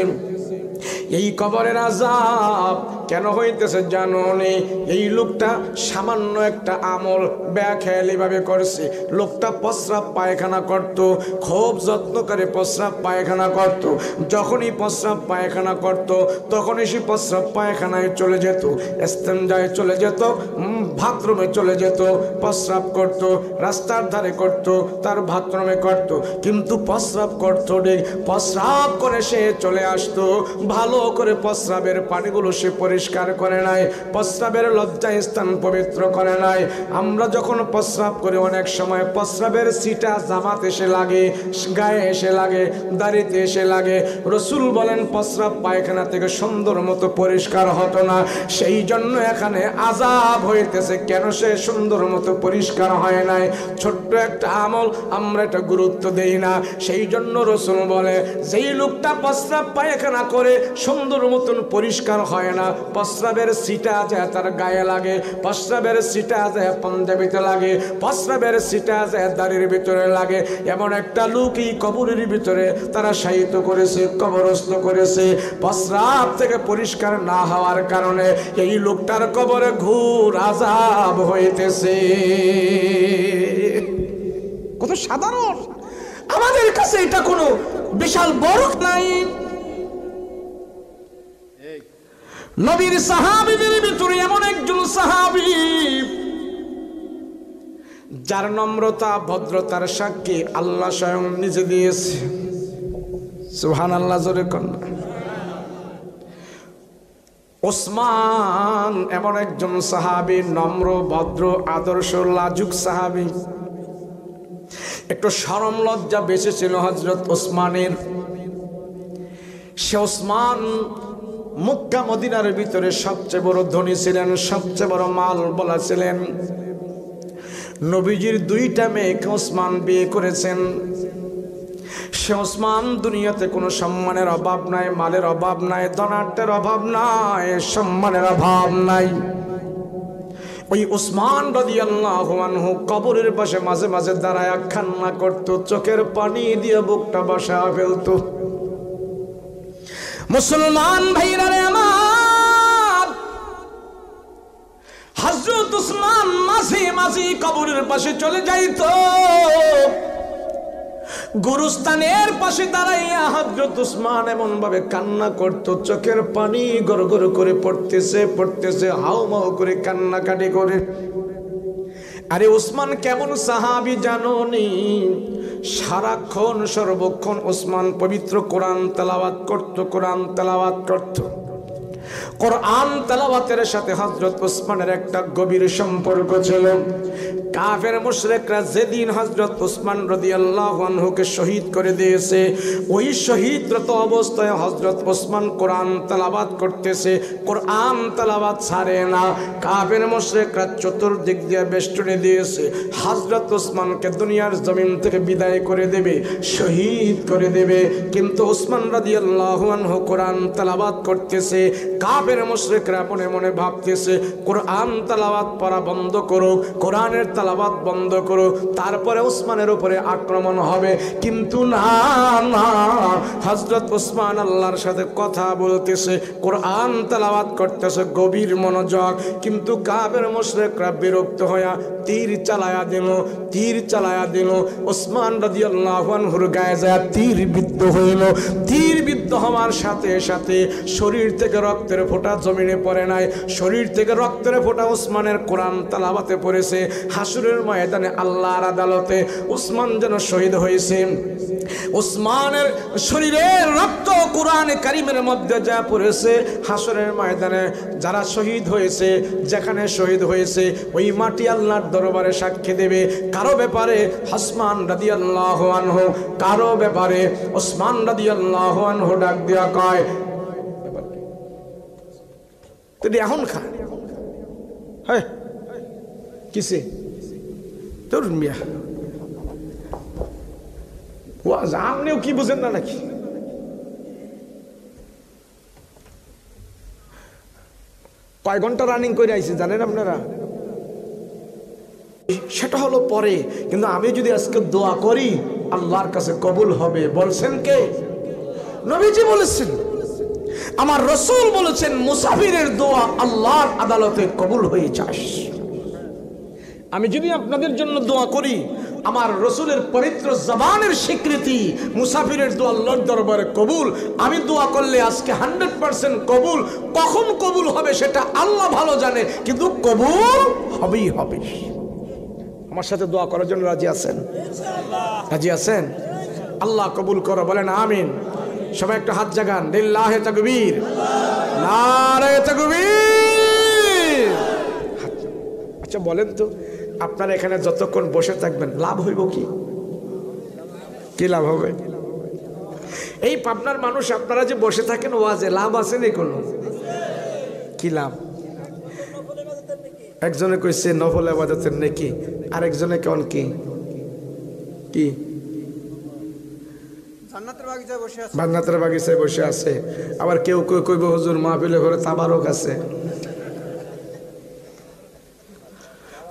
এই কবরের আজাব কেন হইতেছে জানো নে? এই লোকটা সামান্য একটা আমল ব্যাখ্যালিভাবে করছে। লোকটা প্রস্রাব পায়খানা করত, খুব যত্ন করে প্রস্রাব পায়খানা করত। যখনই প্রস্রাব পায়খানা করত, তখনই সে প্রস্রাব পায়খানায় চলে যেত যায় চলে যেত বাথরুমে চলে যেত, প্রস্রাব করত, রাস্তার ধারে করত, তার বাথরুমে করত। কিন্তু প্রস্রাব করত প্রস্রাব করে সে চলে আসতো, ভালো করে প্রস্রাবের পানিগুলো সে পরিষ্কার করে নাই, প্রস্রাবের লজ্জা স্থান পবিত্র করে নাই। আমরা যখন প্রস্রাব করি, অনেক সময় প্রস্রাবের সিটা জামাত এসে লাগে, গায়ে এসে লাগে, দাড়িতে এসে লাগে। রসুল বলেন, প্রস্রাব পায়খানা থেকে সুন্দর মতো পরিষ্কার হতো না। সেই জন্য এখানে আজাব হইতেছে, কেন সে সুন্দর মতো পরিষ্কার হয় নাই? ছোট্ট একটা আমল, আমরা এটা গুরুত্ব দেই না। সেই জন্য রসুল বলে, যেই লোকটা প্রস্রাব পায়খানা করে সুন্দর মতন পরিষ্কার হয় না। প্রস্রাবের সিটা যায় তার গায়ে লাগে, প্রস্রাবের সিটা যায় পাঞ্জাবিতে লাগে, প্রস্রাবের সিটা যায় দাড়ির ভিতরে লাগে। এমন একটা লোক এই কবরের ভিতরে তারা সাহিত্য করেছে, কবরস্থ করেছে। প্রস্রাব থেকে পরিষ্কার না হওয়ার কারণে এই লোকটার কবরে ঘুর আজাব হইতেছে। কত সাধারণ। আমাদের কাছে এটা কোনো বিশাল বড় নাই। নবীর সাহাবিদের ভিতরে এমন একজন সাহাবি, যার নম্রতা, ভদ্রতার সাক্ষী আল্লাহ স্বয়ং নিজে দিয়েছে। সুহান আল্লাহ জোরে কন্যা ওসমান এমন একজন সাহাবি, নম্র, ভদ্র, আদর্শ, লাজুক সাহাবি। একটু সরম লজ্জা বেঁচে ছিল হজরত ওসমানের। সে ওসমান মুক্কা মদিনার ভিতরে সবচেয়ে বড় ধনী ছিলেন, সবচেয়ে বড় মাল বলা ছিলেন। নবীজির দুইটা মেয়েকে ওসমান বিয়ে করেছেন। সে ওসমান দুনিয়াতে কোনো সম্মানের অভাব নাই, মালের অভাব নাই ধনাট্যের অভাব নাই, সম্মানের অভাব নাই। ওই উসমান আল্লাহ কবরের পাশে মাঝে মাঝে দাঁড়ায় খান্না করতো, চোখের পানি দিয়ে বুকটা বাসা ফেলতো। মুসলমান ভাইরা রে আমার। হজরত উসমান মাঝে মাঝে কবরের পাশে চলে যাইতো। গুরুস্থানের পাশে দাঁড়াইয়া হজরত উসমান এমন ভাবে কান্না করত, চোখের পানি গড় করে পড়তেছে পড়তেছে হাউ মাউ করে কান্নাকাটি করে। আরে ওসমান কেমন সাহাবি জানো নি? সারাক্ষণ সর্বক্ষণ ওসমান পবিত্র কোরআন তেলাওয়াত করত, কোরআন তেলাওয়াত করত। কোরআন তেলাওয়াতের সাথে হজরত উসমানের একটা গভীর সম্পর্ক ছিল। কাফের মুশরেকরা যেদিন হজরত ওসমান রদি আল্লাহকে শহীদ করে দিয়েছে, ওই শহীদরত অবস্থায় হজরত ওসমান কোরআন তালাবাদ করতেছে। কোরআন তালাবাদ ছাড়ে না। কাফের মুশরেকরা চতুর্দিক দিয়ে বেষ্টনে দিয়েছে। হজরত ওসমানকে দুনিয়ার জমিন থেকে বিদায় করে দেবে, শহীদ করে দেবে। কিন্তু ওসমান রাদি আল্লাহ কোরআন তালাবাদ করতেছে। কাফের মুশরেকরা মনে মনে ভাবতেছে, কোরআন তালাবাদ পড়া বন্ধ করো কোরআনের তালাবাদ বন্ধ করো তারপরে উসমানের উপরে আক্রমণ হবে। কিন্তু না না হজরত উসমান আল্লাহর সাথে কথা বলতেছে, কোরআন তালাবাদ করতেছে গভীর মনোযোগ। কিন্তু কাবের মুশরিকরা বিরক্ত হইয়া তীর চালায়া দিল, তীর চালায়া দিল। ওসমান রাজি আল্লাহর গায়ে যায় তীর বিদ্ধ হইল। তীর বিদ্ধ হওয়ার সাথে সাথে শরীর থেকে রক্তের ফোঁটা জমিনে পড়ে নাই। শরীর থেকে রক্তের ফোঁটা উসমানের কোরআন তালাবাতে পড়েছে। হাসুরের ময়দানে আল্লাহর আদালতে উসমান যেন শহীদ হয়েছে। উসমানের শরীরের রক্ত কোরআন কারিমের মধ্যে যা পড়েছে, হাসরের ময়দানে যারা শহীদ হয়েছে, যেখানে শহীদ হয়েছে, ওই মাটি আল্লাহর দরবারে সাক্ষী দেবে। কারও ব্যাপারে হাসমান রাদি আল্লাহ আনহু, কারও ব্যাপারে ওসমান রাদি আল্লাহ আনহু ডাক দেওয়া কয় এখন খা। হ্যাঁ। কিসে? তোর মিয়া। আপনিও কি বুঝেন না নাকি? কয় ঘণ্টা রানিং করে আইছি, জানেন আপনারা? সেটা হলো পরে, কিন্তু আমি যদি আজকে দোয়া করি, আল্লাহর কাছে কবুল হবে। বলছেন কে? নবীজি বলেছেন। আমার রসুল বলেছেন, মুসাফিরের দোয়া আল্লাহর আদালতে কবুল হয়ে যাস। আমি যদি আপনাদের জন্য দোয়া করি, আমার রসুলের পবিত্র জবানের স্বীকৃতি, মুসাফিরের দোয়া আল্লাহর দরবারে কবুল, আমি দোয়া করলে আজকে হান্ড্রেড পার্সেন্ট কবুল। কখন কবুল হবে সেটা আল্লাহ ভালো জানে, কিন্তু কবুল হবেই হবে। আমার সাথে দোয়া করার জন্য রাজি আছেন? রাজি আছেন? আল্লাহ কবুল করো, বলেন আমিন। সবাই একটু হাত জাগান। লিল্লাহে তাকবীর। নারে তাকবীর। আচ্ছা বলেন তো, আপনারা এখানে যতক্ষণ বসে থাকবেন, লাভ হইব কি? কি লাভ হবে? এই পাবনার মানুষ, আপনারা যে বসে থাকেন ওয়াজে, লাভ আছে নি কোনো? কি লাভ? একজনে কইছে, নফল আবাদতের নাকি, আরেকজনে কেমন কি? কি? জান্নাতের বাগিচায় বসে আছে। আবার কেউ কেউ কইব, হুজুর, মাহফিলে ঘরে তাবারক আছে।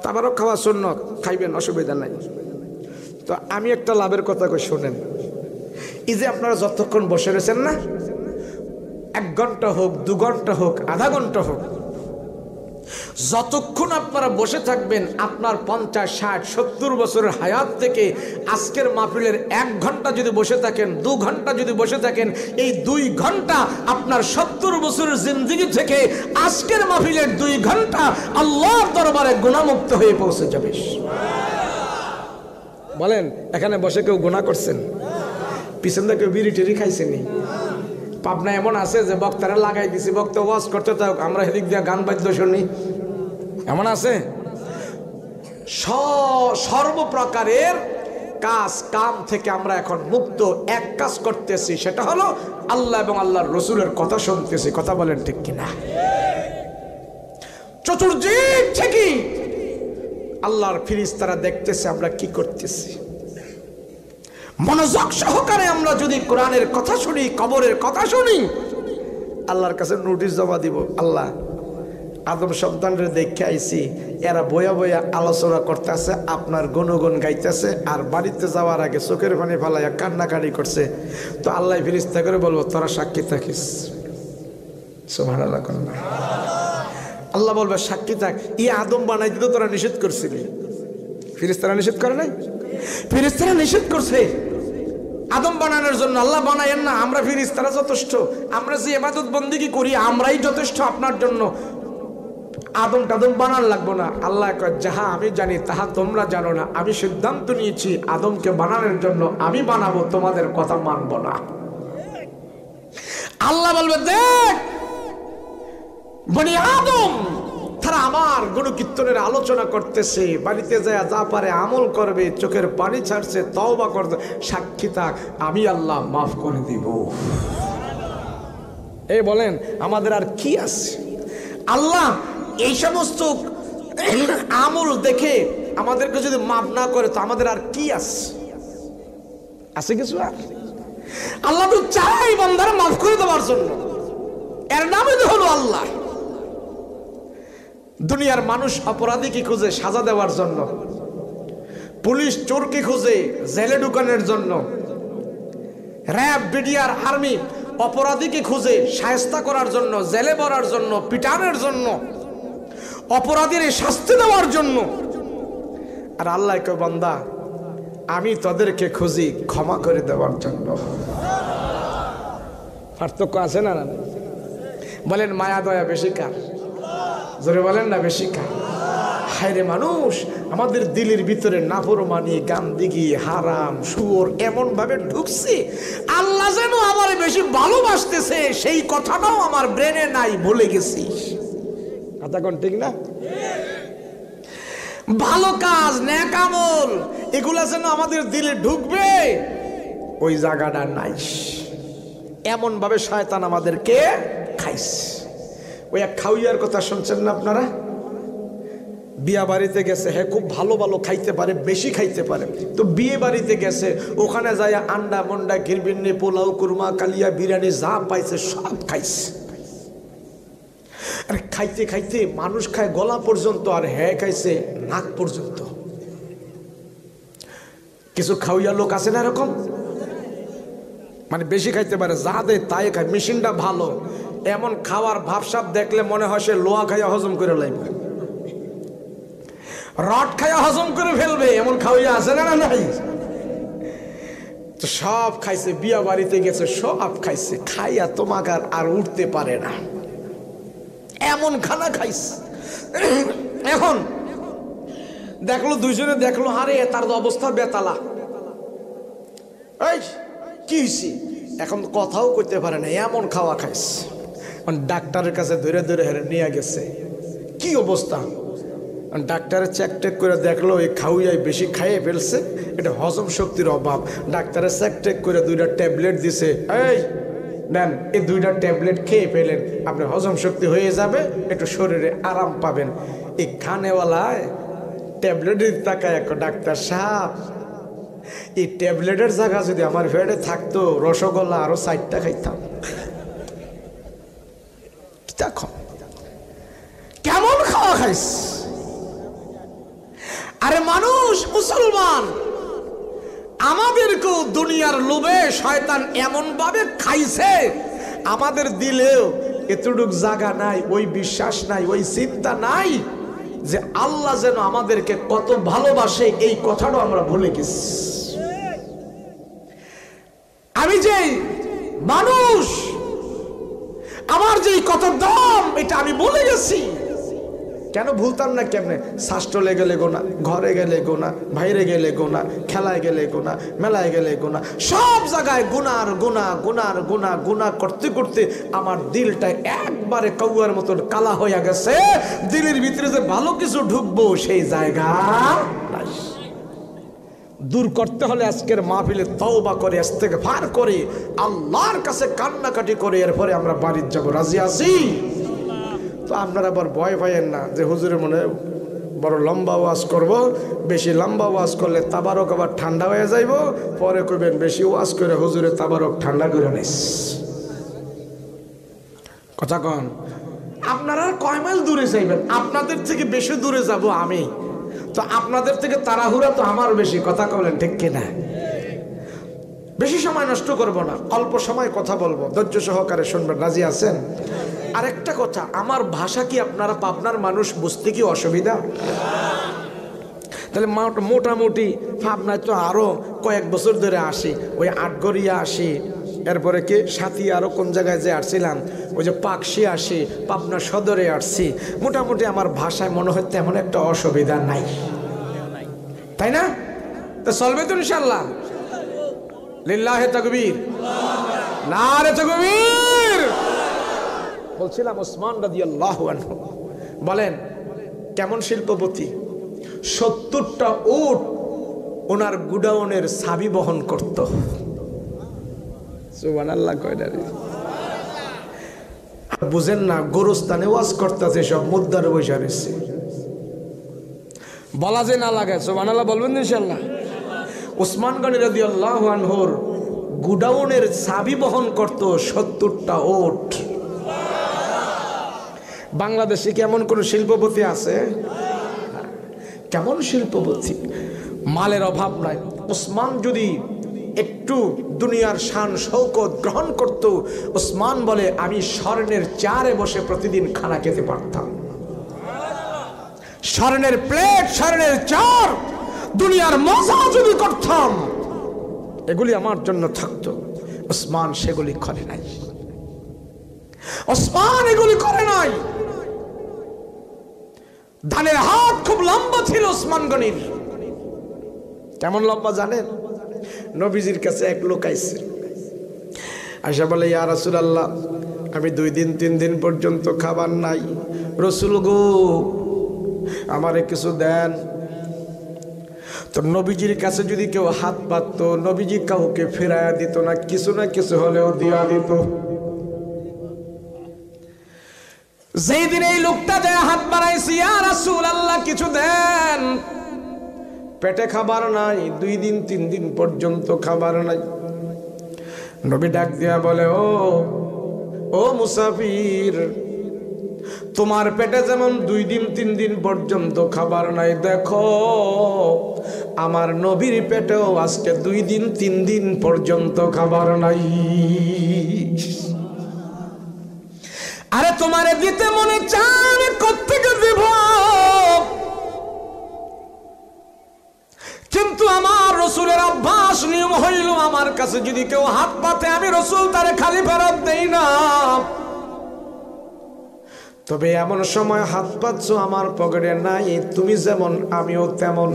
তাবারক খাওয়া শূন্য খাইবেন, অসুবিধা নাই। তো আমি একটা লাভের কথা কই, শোনেন। এই যে আপনারা যতক্ষণ বসে রয়েছেন না, এক ঘণ্টা হোক, দু ঘণ্টা হোক, আধা ঘণ্টা হোক যতক্ষণ আপনারা বসে থাকবেন, আপনার পঞ্চাশ, ষাট, সত্তর বছরের হায়াত থেকে আজকের মাহফিলের এক ঘণ্টা যদি বসে থাকেন, দু ঘণ্টা যদি বসে থাকেন, এই দুই ঘণ্টা আপনার সত্তর বছরের জিন্দিগি থেকে আজকের মাহফিলের দুই ঘণ্টা আল্লাহর দরবারে গুণামুক্ত হয়ে পৌঁছে যাবে। বলেন, এখানে বসে কেউ গুণা করছেন? পিছন কেউ বিড়ি টিড়ি খাইছেনি পাবনা এমন আছে যে বক্তারা লাগাই দিছি, বক্তা ওয়াজ করতে থাক আমরা সেদিক দিয়ে গান বাদ্য শুনি। এমন আছে? সর্বপ্রকারের কাজ, কাম থেকে আমরা এখন মুক্ত, এক কাজ করতেছি, সেটা হলো আল্লাহ এবং আল্লাহর রসুলের কথা শুনতেছি। কথা বলেন ঠিক কিনা? চতুর্দিক থেকে আল্লাহর ফিরিস তারা দেখতেছে আমরা কি করতেছি। মনোযোগ সহকারে আমরা যদি কোরআনের কথা শুনি, কবরের কথা শুনি, আল্লাহর কাছে নোটিশ জমা দিব, আল্লাহ আদম সন্তানরে দেখে আইছি, এরা বয়া বয়া আলোচনা করতেছে, আপনার গুণগুণ গাইতেছে, আর বাড়িতে যাওয়ার আগে চোখের পানি ফালাইয়া কান্নাকাটি করছে। তো আল্লাহ ফিরিস্তা করে বলব, তোরা সাক্ষী থাকিস। আল্লাহ বলবে, সাক্ষী থাক। ই আদম বানাই দিতে তোরা নিষেধ করছিলি। ফিরিস্তারা নিষেধ করে নাই? ফিরিস্তারা নিষেধ করছে। আদম বানানোর জন্য আল্লাহ বানায়েন না, আমরা ফিরিস্তারা যথেষ্ট। আমরা যে এবাদত বন্দিগি করি, আমরাই যথেষ্ট আপনার জন্য। আদম টাদম বানান লাগবো না। আল্লাহ যাহা আমি জানি, তাহা তোমরা জানো না। আমি সিদ্ধান্ত নিয়েছি, আদমকে বানানোর জন্য আমি বানাবো, তোমাদের কথা মানবো না। আল্লাহ বলবে, দেখ আদম, তারা আমার গুরু কীর্তনের আলোচনা করতেছে, বাড়িতে যায় যা পারে আমল করবে, চোখের পানি ছাড়ছে, তওবা করতে সাক্ষী থাক, আমি আল্লাহ মাফ করে দিব। এই বলেন, আমাদের আর কি আছে? আল্লাহ এই সমস্ত আমল দেখে আমাদেরকে যদি মাফ না করে, তো আমাদের আর কি আছে আছে কিছু আর? আল্লাহ তো চাই বন্ধারা মাফ করে দেওয়ার জন্য। এর নামই তো হলো আল্লাহ। দুনিয়ার মানুষ অপরাধীকে খুঁজে? সাজা দেওয়ার জন্য। পুলিশ চোরকে খুঁজে? জেলে ঢুকানোর জন্য। র্যাব, বিডিআর, আর্মি অপরাধীকে খুঁজে? সায়স্তা করার জন্য, জেলে ভরার জন্য, পিটানোর জন্য। অপরাধীর শাস্তি দেওয়ার জন্য। আর আল্লাহ কে বান্দা, আমি তাদেরকে খুঁজি ক্ষমা করে দেওয়ার জন্য। পার্থক্য আছে না বলেন, মায়া, দয়া বেশি কার? জোরে বলেন না, বেশি কার? হায়রে মানুষ, আমাদের দিলের ভিতরে নাফরমানি, গান্দিগি, হারাম সুর এমন ভাবে ঢুকছে। আল্লাহ যেন আমার বেশি ভালোবাসতেছে, সেই কথাটাও আমার ব্রেনে নাই ভুলে গেছি কথা কোন ঠিক না? ভালো কাজ ন্যাকামল এগুলা যেন আমাদের দিলে ঢুকবে, ওই জায়গাটা নাই। এমন ভাবে শয়তান আমাদেরকে খাইস ওই এক খাউইয়ার কথা শুনছেন না আপনারা? বিয়া বাড়িতে গেছে হ্যাঁ খুব ভালো ভালো খাইতে পারে, বেশি খাইতে পারে। তো বিয়ে বাড়িতে গেছে, ওখানে যায় আন্ডা মন্ডা, ঘিরবিন্নি, পোলাও, কুরমা, কালিয়া, বিরিয়ানি যা পাইছে সব খাইছে। আরে খাইতে খাইতে মানুষ খায় গলা পর্যন্ত আর হ্যাঁ খাইছে নাক পর্যন্ত। কিছু খাওয়াইয়া লোক আছে না এরকম? মানে বেশি খাইতে পারে, যা দেয় তাই খায়, মেশিনটা ভালো। এমন খাওয়ার ভাবসাব দেখলে মনে হয় সে লোয়া খাইয়া হজম করে লাগবে রড খাইয়া হজম করে ফেলবে, এমন খাওয়াইয়া আছে না নাই? তো সব খাইছে, বিয়া বাড়িতে গেছে, সব খাইছে, খাইয়া তোমাকে আর উঠতে পারে না। এমন খানা খাইস। এখন দেখল দুইজনে দেখল, আরে, তার অবস্থা বেতালা। কি হয়েছে এখন কথাও করতে পারে না, এমন খাওয়া খাইছে ডাক্তারের কাছে ধরে ধরে হেরে নিয়ে গেছে। কি অবস্থা? ডাক্তারের চেক টেক করে দেখল, এই খাউয়াই বেশি খাইয়ে ফেলছে, এটা হজম শক্তির অভাব। ডাক্তারের চেক টেক করে দুইটা ট্যাবলেট দিছে। এই নেন এই দুইটা ট্যাবলেট খেয়ে ফেলেন। আপনার হজম শক্তি হয়ে যাবে, একটু শরীরে আরাম পাবেন। এই খানেওয়ালায় ট্যাবলেটের তাকায় এক ডাক্তার সাহেব, এই ট্যাবলেটের জায়গা যদি আমার ফেটে থাকতো, রসগোল্লা আরও সাইডটা খাইতাম। কেমন খাওয়া খাইস আরে মানুষ মুসলমান আমাদেরকেও দুনিয়ার লোভে শয়তান এমন ভাবে খাইছে, আমাদের দিলেও এতটুক জায়গা নাই, ওই বিশ্বাস নাই, ওই চিন্তা নাই যে আল্লাহ যেন আমাদেরকে কত ভালোবাসে, এই কথাটা আমরা ভুলে গেছি। আমি যে মানুষ, আমার যে কত দাম, এটা আমি বলে গেছি। কেন ভুলতাম না কেমনে? শাস্ত্রলে গেলে গোনা, ঘরে গেলে গোনা, বাইরে গেলে গোনা, খেলায় গেলে গোনা, মেলায় গেলে গোনা, সব জায়গায় গুনার গুনা গুনার গুনা গুনা করতে করতে আমার দিলটা একবারে কৌয়ার মতন কালা হয়ে গেছে। দিলের ভিতরে যে ভালো কিছু ঢুকবো সেই জায়গা দূর করতে হলে আজকের মাহফিলে তওবা করে আজ থেকে ফার করে, আল্লাহর কাছে কান্নাকাটি করে, এরপরে আমরা বাড়ির যাব। রাজি আছি? তো আপনারা আবার ভয় পাইয়েন না যে হুজুরে মনে বড় লম্বা ওয়াজ করব, বেশি লম্বা ওয়াজ করলে তাবারক আবার ঠান্ডা হয়ে যাইব, পরে কইবেন বেশি ওয়াজ করে হুজুরে তাবারক ঠান্ডা করে নিস। কথা কন, আপনারা কয় মাইল দূরে যাইবেন? আপনাদের থেকে বেশি দূরে যাব আমি। তো আপনাদের থেকে তাড়াহুড়া তো আমার বেশি, কথা বলেন ঠিক কিনা? বেশি সময় নষ্ট করব না, অল্প সময় কথা বলব। ধৈর্য সহকারে শুনবেন, রাজি আছেন? আরেকটা কথা, আমার ভাষা কি আপনারা পাবনার মানুষ বুঝতে কি অসুবিধা? তাহলে মোটামুটি পাবনায় তো আরও কয়েক বছর ধরে আসি, ওই আটগড়িয়া আসি, এরপরে কি সাথী আরও কোন জায়গায় যে আসছিলাম, ওই যে পাকশি আসি, পাবনা সদরে আসছি, মোটামুটি আমার ভাষায় মনে হয় তেমন একটা অসুবিধা নাই। তাই না? তো চলবে তো ইনশাল্লাহ। লিল্লাহে তকবীর। নারে তকবীর। বলছিলাম ওসমান রাদিয়াল্লাহু আনহু। বলেন, কেমন শিল্পপতি? সত্তরটা উট ওনার গুডাউনের সাবি বহন করত। সুবহানাল্লাহ কয়টা রে। বুঝেন না, গোরস্থানে ওয়াজ করতেছে সব মুদ্রার বৈশা রয়েছে বলা যে না লাগে, সুবহানাল্লাহ বলবেন ইনশাল্লাহ ওসমান গনি রাদি আল্লাহ আনহর গুডাউনের চাবি বহন করত সত্তরটা ওট। বাংলাদেশে কেমন কোন শিল্পপতি আছে? কেমন শিল্পপতি? মালের অভাব নাই। ওসমান যদি একটু দুনিয়ার শান শৌকত গ্রহণ করত, ওসমান বলে, আমি স্বর্ণের চারে বসে প্রতিদিন খানা খেতে পারতাম। স্বর্ণের প্লেট, স্বর্ণের চার! দুনিয়ার মজা যদি করতাম। এগুলি আমার জন্য থাকতো। ওসমান সেগুলি করে নাই। ওসমান এগুলি করে নাই। ধানের হাত খুব লম্বা ছিল ওসমান গনির। কেমন লম্বা জানেন? নবীজির কাছে এক লোক আইছে। আশা বলে, ইয়া রাসুল আল্লাহ আমি দুই দিন, তিন দিন পর্যন্ত খাবার নাই। রসুল গো, আমারে কিছু দেন। তো নবীজির কাছে যদি কেউ হাত পাততো নবীজি কাউকে ফেরায়া দিত না, কিছু না কিছু হলেও দিয়া দিত। যেই দিন এই লোকটা যায় হাত বাড়াইছি আর রাসূল আল্লাহ কিছু দেন? পেটে খাবার নাই, দুই দিন, তিন দিন পর্যন্ত খাবার নাই। নবী ডাক দিয়া বলে, ও ও মুসাফির তোমার পেটে যেমন দুই দিন, তিন দিন পর্যন্ত খাবার নাই, দেখো। আমার নবীর পেটেও আজকে দুই দিন, তিন দিন পর্যন্ত খাবার নাই। আরে তোমারে দিতে মনে চান কোথেকে দিব কিন্তু আমার রসুলের অভ্যাস নিয়ম হইল, আমার কাছে যদি কেউ হাত পাতে, আমি রসুল তারে খালি ফেরত দেই না। তবে এমন সময় হাত পাচ্ছ আমার পকেটে, নাই, তুমি যেমন, আমিও তেমন।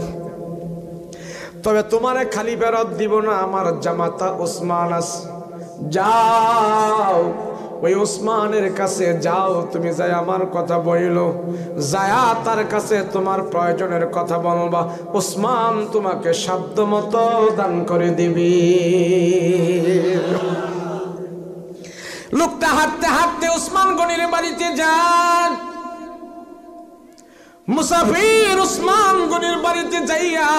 তবে তোমারে খালি ফেরত দিব না আমার জামাতা ওসমান আস। যাও, ওই ওসমানের কাছে যাও, তুমি যাই আমার কথা বইল। যায়া তার কাছে তোমার প্রয়োজনের কথা বলবা। ওসমান তোমাকে শব্দ মতো দান করে দিবি। লোকটা হাঁটতে হাঁটতে ওসমান গনির বাড়িতে যান। মুসাফির ওসমান গনির বাড়িতে যাইয়া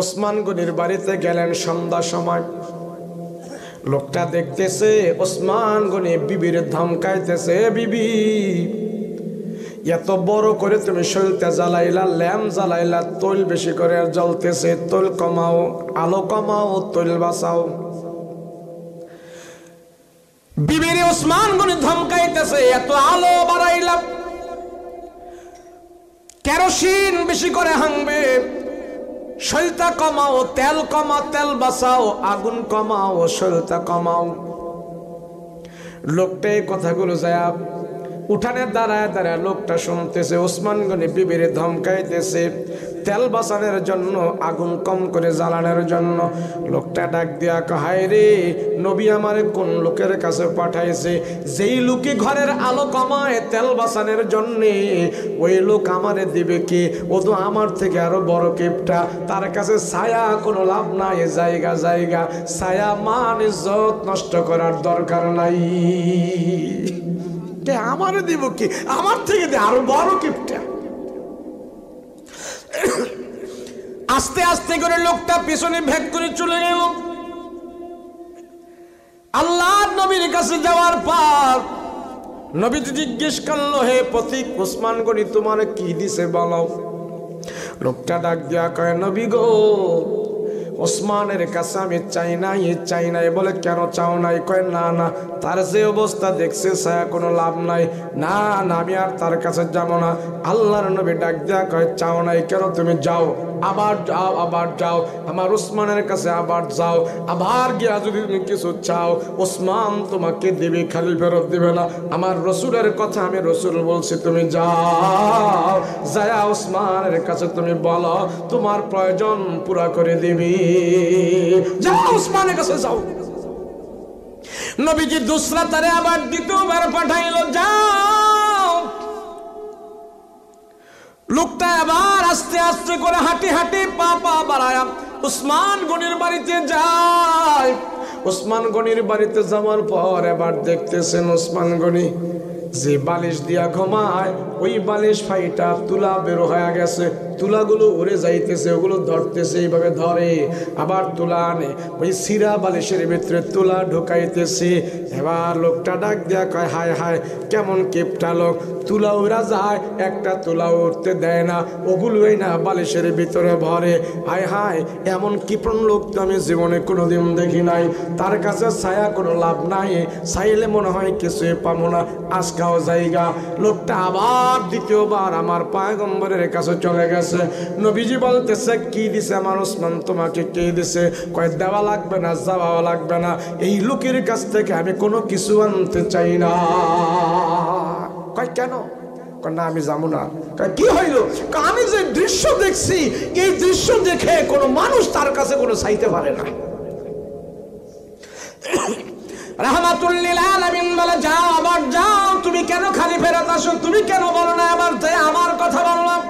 ওসমান গনির বাড়িতে গেলেন সন্ধ্যা সময়। লোকটা দেখতেছে ওসমান গনি বিবির ধমকাইতেছে বিবি, এত বড় করে তুমি শরীরটা জ্বালাইলা, ল্যাম জ্বালাইলা, তৈল বেশি করে জ্বলতেছে, তৈল কমাও, আলো কমাও, তৈল বাঁচাও। বিবির ওসমান গনি ধমকাইতেছে, এত আলো বাড়াইলাম। কেরোসিন বেশি করে হাংবে শৈলতা কমাও, তেল কমা তেল বাঁচাও, আগুন কমাও শৈলতা কমাও। লোকটা এই কথাগুলো যায়, উঠানে দাঁড়ায় দাঁড়ায় লোকটা শুনতেছে, ওসমান গনি বিবির ধমকাইতেছে তেল বাঁচানোর জন্য, আগুন কম করে জ্বালানোর জন্য। লোকটা ডাক দিয়া কাহাই রে, নবী আমারে কোন লোকের কাছে পাঠাইছে? যেই লোকে ঘরের আলো কমায় তেল বাঁচানোর জন্যে, ওই লোক আমারে দিবে কি? ও তো আমার থেকে আরও বড় কেপটা। তার কাছে ছায়া কোনো লাভ নাই, জায়গা জায়গা। ছায়া মান ইজ্জত নষ্ট করার দরকার নাই। আমারে দিব কি? আমার থেকে দে আরও বড় কিপটা। আস্তে আস্তে করে লোকটা পেছনে ভেদ করে চলে গেল। আল্লাহ নবীর কাছে যাওয়ার পর নবী জিজ্ঞেস করল, হে পথিক উসমান গনি, তোমার কি দিছে বলো? লোকটা ডাক দিয়া কয়, নবী গো ওসমানের কাছে আমি চাই নাই চাই নাই। বলে, কেন চাও নাই? কয়, না না, তার যে অবস্থা দেখছে, ছায়া কোনো লাভ নাই। না না, আমি আর তার কাছে যাব না। আল্লাহর নবী ডাক দেয়া কয়, চাও নাই, কেন তুমি যাও? আবার যাও আবার যাও। আমার ওসমানের কাছে আবার যাও। আবার গিয়া যদি তুমি কিছু চাও, ওসমান তোমাকে দিবে, খালি ফেরত দিবে না। আমার রসুলের কথা আমি রসুল বলছি, তুমি যাও। যায়া ওসমানের কাছে তুমি বলো, তোমার প্রয়োজন পুরা করে দিবি। যাও ওসমানের কাছে যাও। নবীজি দুসরা তারে আবার দ্বিতীয়বার পাঠাইলো, যাও। লোকটা আবার আস্তে আস্তে করে হাঁটি হাঁটি পা পা বাড়ায়, উসমান গনির বাড়িতে যায়। গনির বাড়িতে যাওয়ার পর এবার দেখতেছেন উসমান গনি যে বালিশ দিয়া ঘুমায়, ওই বালিশ ফাইটা তুলা বের হয়ে গেছে। তুলাগুলো উড়ে যাইতেছে, ওগুলো ধরতেছে, এইভাবে ধরে। আবার তুলা আনে। ওই সিরা বালিশের ভিতরে তুলা ঢুকাইতেছে। এবার লোকটা ডাক দেয়া কয়, হায় হায়, কেমন কেপটা লোক? তুলা উড়া যায়, একটা তুলা উঠতে দেয় না, ওগুলোই না বালিশের ভিতরে ভরে। হায় হায়, এমন কিপণ লোক তো আমি জীবনে কোনোদিন দেখি নাই। তার কাছে ছায়া কোনো লাভ নাই চাইলে মনে হয় কিছুই পাবো না, আজকাও জায়গা। লোকটা আবার দ্বিতীয়বার আমার পায়গম্বরের কাছে চলে গেছে। নবীজি বলতেছে, কি দিছে আমার ওসমান? তোমাকে কে দিছে? কয়, দেওয়া লাগবে না যাওয়া লাগবে না। এই লোকের কাছ থেকে আমি কোনো কিছু আনতে চাই না। কয়, কেন? না, আমি যাব না। কি আমি যে দৃশ্য দেখছি, এই দৃশ্য দেখে কোনো মানুষ তার কাছে কোনো চাইতে পারে না। যাও আবার যাও। তুমি কেন খালি ফেরত আসো? তুমি কেন বলো না আবার আমার কথা বললাম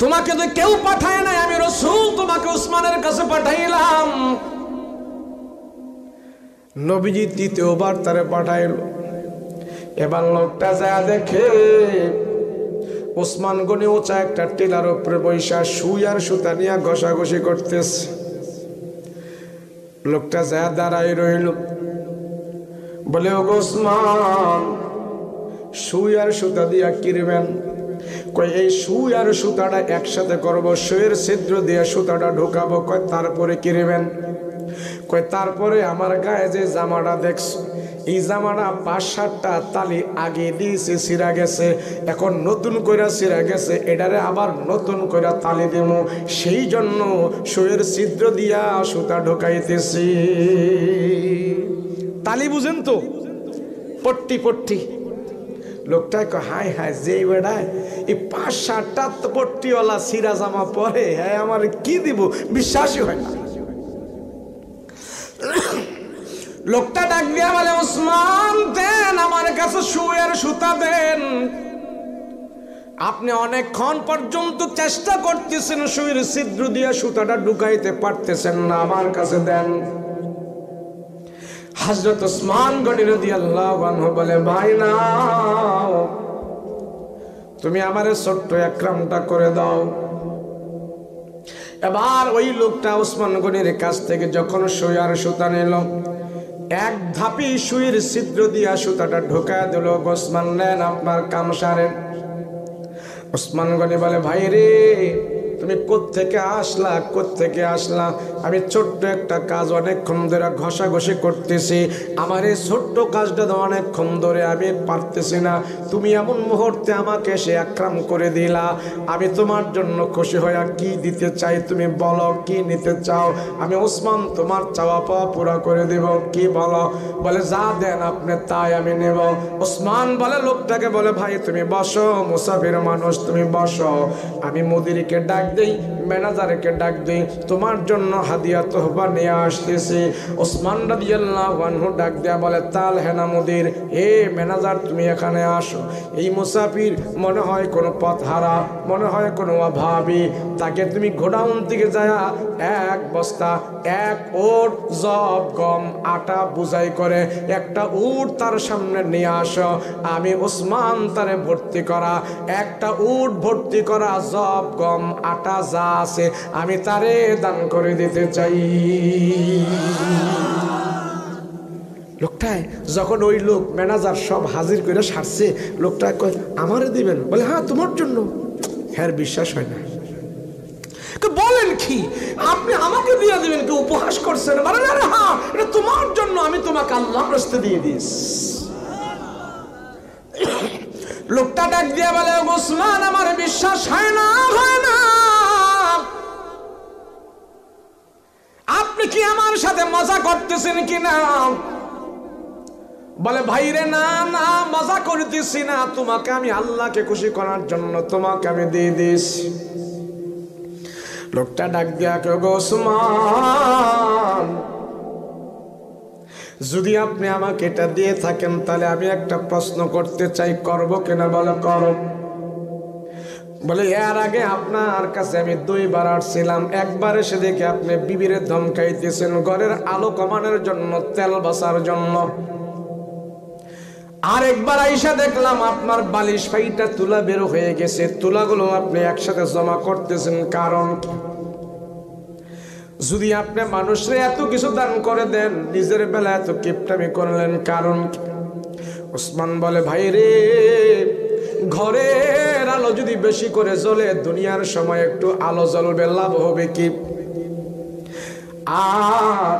তোমাকে তো কেউ পাঠায় নাই, আমি রসুল তোমাকে উসমানের কাছে পাঠাইলাম। নবীজি তৃতীয়বার তারে পাঠাইল। এবার লোকটা যা দেখে ওসমান গনি উঁচা একটা টিলার উপরে বৈশা সুই আর সুতা নিয়ে ঘষাঘষি করতেছে। লোকটা যা দাঁড়াই রইল। বলে ওসমান সুই আর সুতা দিয়া কিরবেন এই সুই আর সুতাটা একসাথে করব, সুয়ের ছিদ্র দিয়ে সুতাটা ঢুকাবো। কয়, তারপরে কিরবেন কয়, তারপরে আমার গায়ে যে জামাটা দেখছ, এই জামাটা পাঁচ সাতটা তালি আগে দিয়েছে সিরা গেছে, এখন নতুন কইরা সিরা গেছে, এটারে আবার নতুন কইরা তালি দেব। সেই জন্য শোয়ের ছিদ্র দিয়া সুতা ঢোকাইতেছি। তালি বুঝেন তো? পট্টি পট্টি। লোকটাই কয় হাই হাই যে বেড়ায় এই পাঁচ সাতটা তো পট্টিওয়ালা সিরা জামা পরে হ্যাঁ আমার কি দিব? বিশ্বাসই হয় না। লোকটা ডাক দিয়া বলে, ওসমান, দেন আমার কাছে শুয়ের সুতা দেন। আপনি অনেকক্ষণ পর্যন্ত চেষ্টা করতেছেন শুয়ের ছিদ্র দিয়ে সুতাটা ঢুকাইতে পারতেছেন না, আমার কাছে দেন। হজরত ওসমান গনি রদি আল্লাহ বলে, ভাই না তুমি আমারে ছোট্ট একরামটা করে দাও। এবার ওই লোকটা ওসমান গনির কাছ থেকে যখন আর সুতা নিল, এক ধাপি সুইয়ের ছিদ্র দিয়া সুতাটা ঢোকা দিল, ওসমান, নেন আপনার কাম সারেন ওসমান গনি বলে ভাই রে তুমি কোত্থেকে আসলা? কোত্থেকে আসলা? আমি ছোট্ট একটা কাজ অনেকক্ষণ ধরে ঘষাঘষি করতেছি। আমার এই ছোট্ট কাজটা তো অনেকক্ষণ ধরে আমি পারতেছি না। তুমি এমন মুহূর্তে আমাকে সে আক্রাম করে দিলা। আমি তোমার জন্য খুশি হয়ে কি দিতে চাই তুমি বলো, কি নিতে চাও? আমি ওসমান তোমার চাওয়া পাওয়া পুরা করে দেব, কি বলো? বলে, যা দেন আপনি তাই আমি নেব। ওসমান বলে, লোকটাকে বলে, ভাই, তুমি বসো, মুসাফির মানুষ, তুমি বসো। আমি মুদিরিকে ডাক দেই, ম্যানেজারকে ডাক দেই, তোমার জন্য হাদিয়া তোহবা নিয়ে আসতেছি। ওসমান রাদিয়াল্লাহু আনহু ডাক দেয়া বলে, তাল হেনা মুদির, হে ম্যানেজার, তুমি এখানে আসো। এই মুসাফির মনে হয় কোনো পথ হারা মনে হয় কোনো অভাবী। তাকে তুমি গোডাউন থেকে যায় এক বস্তা, এক ওট জব গম, আটা বুঝাই করে একটা উট তার সামনে নিয়ে আসো। আমি ওসমান তারে ভর্তি করা, একটা উট ভর্তি করা জব গম আটা যা আছে আমি তারে দান করে দিতে চাই। লোকটায় যখন ওই লোক ম্যানেজার সব হাজির করে সারছে, লোকটা কয়, আমারে দিবেন? বলে হ্যাঁ তোমার জন্য। হ্যাঁ বিশ্বাস হয় না। বলেন কি? আপনি আমাকে দিয়ে দিবেন, কি উপহাস করছেন। মানে না হ্যাঁ এটা তোমার জন্য আমি তোমাকে আল্লাহ রাস্তে দিয়ে দিস লোকটা ডাক দিয়ে বলে ওসমান আমার বিশ্বাস হয় না হয় না। আপনি কি আমার সাথে মজা করতেছেন কি না? বলে ভাইরে না না, মজা করতেছি না। তোমাকে আমি আল্লাহকে খুশি করার জন্য তোমাকে আমি দিয়ে দিয়েছি। লোকটা ডাক দিয়া কেউ গো ওসমান যদি আপনি আমাকে এটা দিয়ে থাকেন, তাহলে আমি একটা প্রশ্ন করতে চাই, করব কিনা বলে করো বলে, এর আগে আপনার কাছে আমি দুইবার আসছিলাম, একবার এসে দেখে আপনি বিবিরে ধমকাইতেছেন, ঘরের আলো কমানোর জন্য, তেল বাসার জন্য আরেকবার আইসা দেখলাম আপনার বালিশ ফাইটা তুলা বের হয়ে গেছে, তুলাগুলো আপনি একসাথে জমা করতেছেন, কারণ কি? যদি আপনি মানুষরে এত কিছু দান করে দেন, নিজের বেলা এত কিপটামি করলেন কারণ? ওসমান বলে ভাই রে ঘরের আলো যদি বেশি করে জ্বলে, দুনিয়ার সময় একটু আলো জ্বলবে, লাভ হবে কি? আর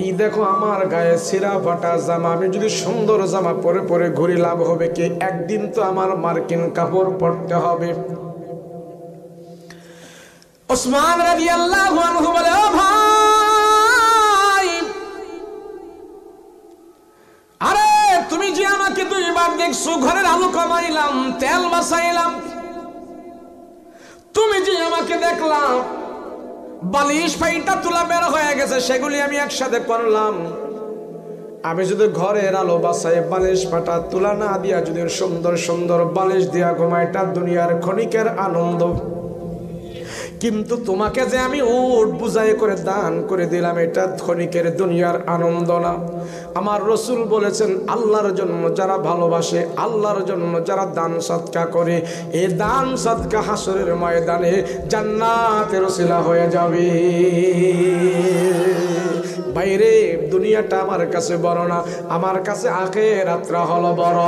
এই দেখো আমার গায়ে সিরা ফাটা জামা, আমি যদি সুন্দর জামা পরে পরে ঘুরি, লাভ হবে কি? একদিন তো আমার মার্কিন কাপড় পরতে হবে। ওসমান রাদিয়াল্লাহু আনহু বলে, ও ভাই, আরে তুমি যে আমাকে দুইবার দেখছ, ঘরের আলো কমাইলাম, তেল বাসাইলাম, তুমি যে আমাকে দেখলাম বালিশ ফাইটা তুলা বের হয়ে গেছে, সেগুলি আমি একসাথে করলাম। আমি যদি ঘরের আলো বাসায় বালিশ ফাটা তুলা না দিয়া যদি সুন্দর সুন্দর বালিশ দিয়া ঘুমাইটা দুনিয়ার ক্ষণিকের আনন্দ। কিন্তু তোমাকে যে আমি উট বুঝাই করে দান করে দিলাম, এটা ক্ষণিকের দুনিয়ার আনন্দ না। আমার রসুল বলেছেন, আল্লাহর জন্য যারা ভালোবাসে, আল্লাহর জন্য যারা দান সৎকা করে, এ দান সৎকা হাসরের ময়দানে জান্নাতের শিলা হয়ে যাবে। বাইরে, দুনিয়াটা আমার কাছে বড় না, আমার কাছে আখে রাত্রা হলো বড়।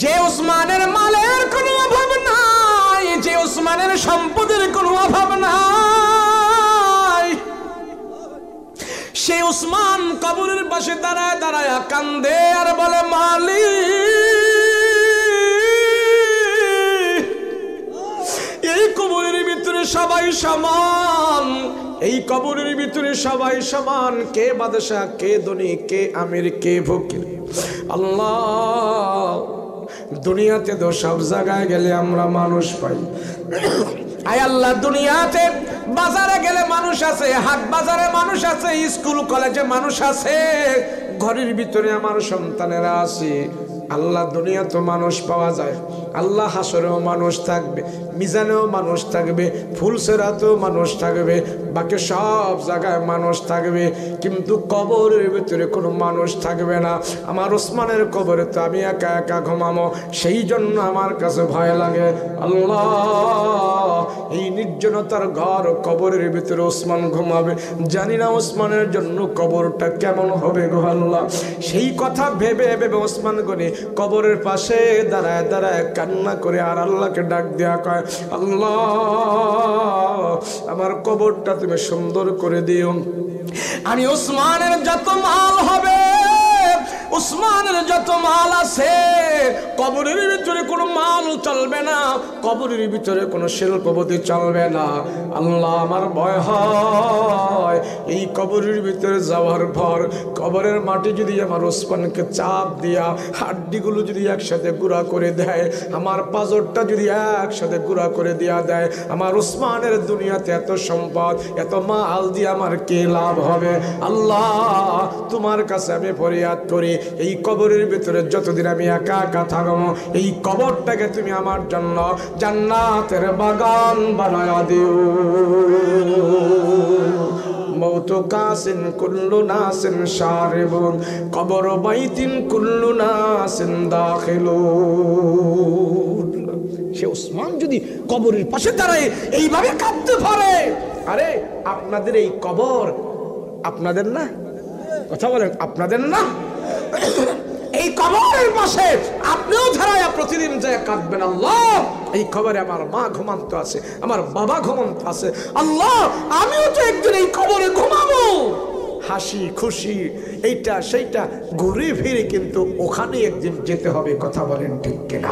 যে উসমানের মালের কোনো অভাব নাই যে উসমানের সম্পদের কোনো অভাব নাই। সে উসমান কবরের পাশে দাঁড়ায় দাঁড়ায় কান্দে আর বলে মালি এই কবরের ভিতরে সবাই সমান, এই কবরের ভিতরে সবাই সমান। কে বাদশাহ, কে ধনী, কে আমির, কে ফকির আল্লাহ দুনিয়াতে তো সব জায়গায় গেলে আমরা মানুষ পাই। আয় আল্লাহ, দুনিয়াতে বাজারে গেলে মানুষ আছে, হাট বাজারে মানুষ আছে, স্কুল, কলেজে মানুষ আছে, ঘরের ভিতরে আমার সন্তানেরা আছে। আল্লাহ দুনিয়া তো মানুষ পাওয়া যায়। আল্লাহ হাসরেও মানুষ থাকবে, মিজানেও মানুষ থাকবে, ফুলসেরাতেও মানুষ থাকবে, বাকি সব জায়গায় মানুষ থাকবে, কিন্তু কবরের ভিতরে কোনো মানুষ থাকবে না। আমার ওসমানের কবরে তো আমি একা একা ঘুমামো সেই জন্য আমার কাছে ভয় লাগে। আল্লাহ, এই নির্জনতার ঘর কবরের ভিতরে ওসমান ঘুমাবে। জানি না ওসমানের জন্য কবরটা কেমন হবে গো আল্লাহ। সেই কথা ভেবে ভেবে ওসমান করে কবরের পাশে দাঁড়ায় দাঁড়ায় কান্না করে আর আল্লাহকে ডাক দেয়া কয়, আল্লাহ, আমার কবরটা তুমি সুন্দর করে দিও। আমি ওসমানের যত মাল হবে উসমানের যত মাল আছে, কবরের ভিতরে কোনো মাল চলবে না, কবরের ভিতরে কোনো শিল্পপতি চলবে না। আল্লাহ আমার ভয় হয়, এই কবরের ভিতরে যাওয়ার পর কবরের মাটি যদি আমার ওসমানকে চাপ দিয়া, হাড্ডিগুলো যদি একসাথে গুঁড়া করে দেয়, আমার পাজরটা যদি একসাথে গুঁড়া করে দেয়া দেয়, আমার ওসমানের দুনিয়াতে এত সম্পদ, এত মাল দিয়ে আমার কে লাভ হবে? আল্লাহ, তোমার কাছে আমি ফরিয়াদ করি এই কবরের ভিতরে যতদিন আমি একা একা থাকব, এই কবরটাকে তুমি আমার জন্য জান্নাতের বাগান বানায়া দিও। কাসিন কুল্লু নাসিন কবর বাইতিন কুল্লু নাসিন সে ওসমান যদি কবরের পাশে দাঁড়ায়, এইভাবে কাঁদতে পারে। আরে, আপনাদের এই কবর আপনাদের না? কথা বলেন, আপনাদের না? এই কবরের পাশে আপনিও ধারায় প্রতিদিন যায় কাঁদবেন, আল্লাহ, এই কবরে আমার মা ঘুমান্ত আছে, আমার বাবা ঘুমন্ত আছে, আল্লাহ, আমিও তো একদিন এই কবরে ঘুমাবো। হাসি, খুশি, এইটা, সেইটা, ঘুরে ফিরে কিন্তু ওখানে একদিন যেতে হবে, কথা বলেন ঠিক কিনা?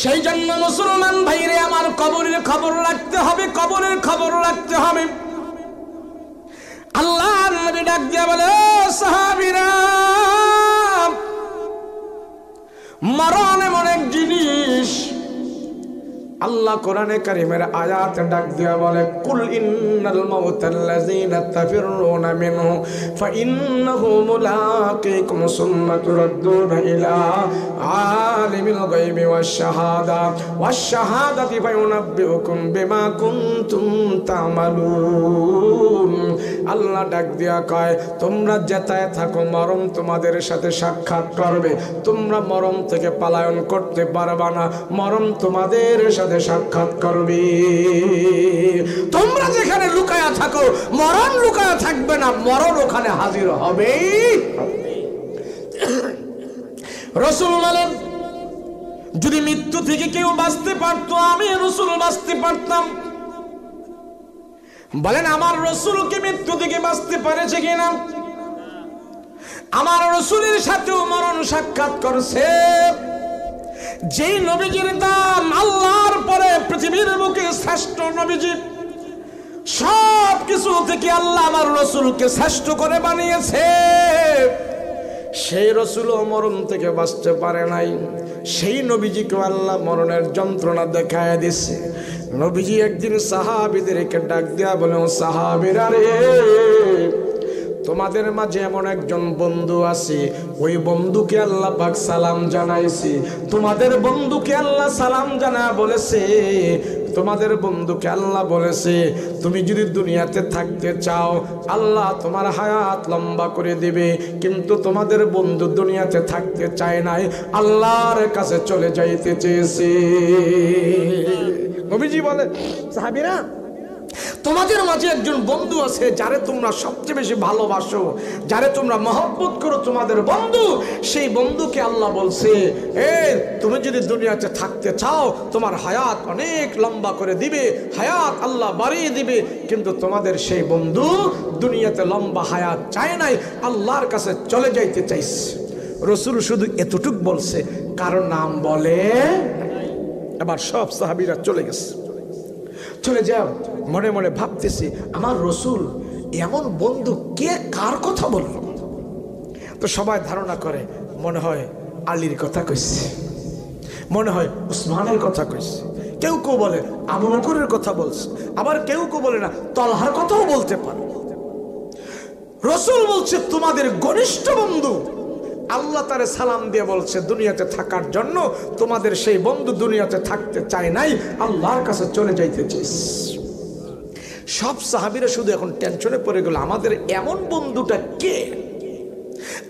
সেই জন্য মুসলমান ভাইরে, আমার কবরের খবর রাখতে হবে, কবরের খবর রাখতে হবে। আল্লাহ নবী ডাক দিয়া বলে সাহাবিরা, মরণ এমন এক জিনিস। আল্লাহ কোরআনে কারিমের আয়াত ডাক দিয়া বলে, কুল ইন্নাল মাউতাল্লাযীনা তাফিরুনা মিনহু ফাইন্নাহু মুলাকিকুম সুম্মা তুরাদ্দুনা ইলা আলিমিল গায়বি ওয়াশ শাহাদা ওয়াশ শাহাদাতি ফায়ুনাব্বিউকুম বিমা কুনতুম তা'মালুন। আল্লাহ ডাক দিয়া কয়, তোমরা যেতায় থাকো মরম তোমাদের সাথে সাক্ষাৎ করবে। তোমরা মরম থেকে পালায়ন করতে পারবা না মরম তোমাদের সাথে সাক্ষাৎ করবে। তোমরা যেখানে লুকায়া থাকো, মরণ লুকায়া থাকবে না, মরণ ওখানে হাজির হবে। রসুল যদি মৃত্যু থেকে কেউ বাঁচতে পারতো, আমি রসুল বাঁচতে পারতাম। বলেন, আমার রসুল কি মৃত্যু থেকে বাঁচতে পারেছে কিনা? আমার রসুলের সাথেও মরণ সাক্ষাৎ করছে। যেই নবীজির দাম আল্লাহর পরে পৃথিবীর বুকে শ্রেষ্ঠ নবীজি, সব কিছু থেকে আল্লাহ আমার রসুলকে শ্রেষ্ঠ করে বানিয়েছে। সেই রসুল মরণ থেকে বাঁচতে পারে নাই। সেই নবীজিকে আল্লাহ মরণের যন্ত্রণা দেখায় দিছে। নবীজি একদিন সাহাবিদেরকে ডাক দেয়া বলে সাহাবিরা রে, তোমাদের মাঝে এমন একজন বন্ধু আছে, ওই বন্ধুকে আল্লাহ পাক সালাম জানাইছি। তোমাদের বন্ধুকে আল্লাহ সালাম জানা বলেছে তোমাদের বন্ধুকে আল্লাহ বলেছে, তুমি যদি দুনিয়াতে থাকতে চাও, আল্লাহ তোমার হায়াত লম্বা করে দিবে। কিন্তু তোমাদের বন্ধু দুনিয়াতে থাকতে চায় নাই, আল্লাহর কাছে চলে যাইতে চেয়েছে। নবীজি বলে, সাহাবিরা তোমাদের মাঝে একজন বন্ধু আছে যারে তোমরা সবচেয়ে বেশি ভালোবাসো, যারে তোমরা মহব্বত করো তোমাদের বন্ধু, সেই বন্ধুকে আল্লাহ বলছে, এ, তুমি যদি দুনিয়াতে থাকতে চাও, তোমার হায়াত অনেক লম্বা করে দিবে, হায়াত আল্লাহ বাড়িয়ে দিবে, কিন্তু তোমাদের সেই বন্ধু দুনিয়াতে লম্বা হায়াত চায় নাই, আল্লাহর কাছে চলে যাইতে চাইছে। রসুল শুধু এতটুক বলছে কারও নাম বলে এবার সব সাহাবিরা চলে গেছে। চলে যাও। মনে মনে ভাবতেছি, আমার রসুল এমন বন্ধু কে, কার কথা বলল? তো সবাই ধারণা করে, মনে হয় আলীর কথা কইছে। মনে হয় উসমানের কথা কইছে। কেউ কেউ বলে আবু বকরের কথা বলছে। আবার কেউ কেউ বলে না, তলহার কথাও বলতে পারে। রসুল বলছে, তোমাদের ঘনিষ্ঠ বন্ধু আল্লাহ তারে সালাম দিয়ে বলছে, দুনিয়াতে থাকার জন্য তোমাদের সেই বন্ধু দুনিয়াতে থাকতে চায় নাই, আল্লাহর কাছে চলে যাইতে চাইস। সব সাহাবিরা শুধু এখন টেনশনে পড়ে গেল, আমাদের এমন বন্ধুটা কে?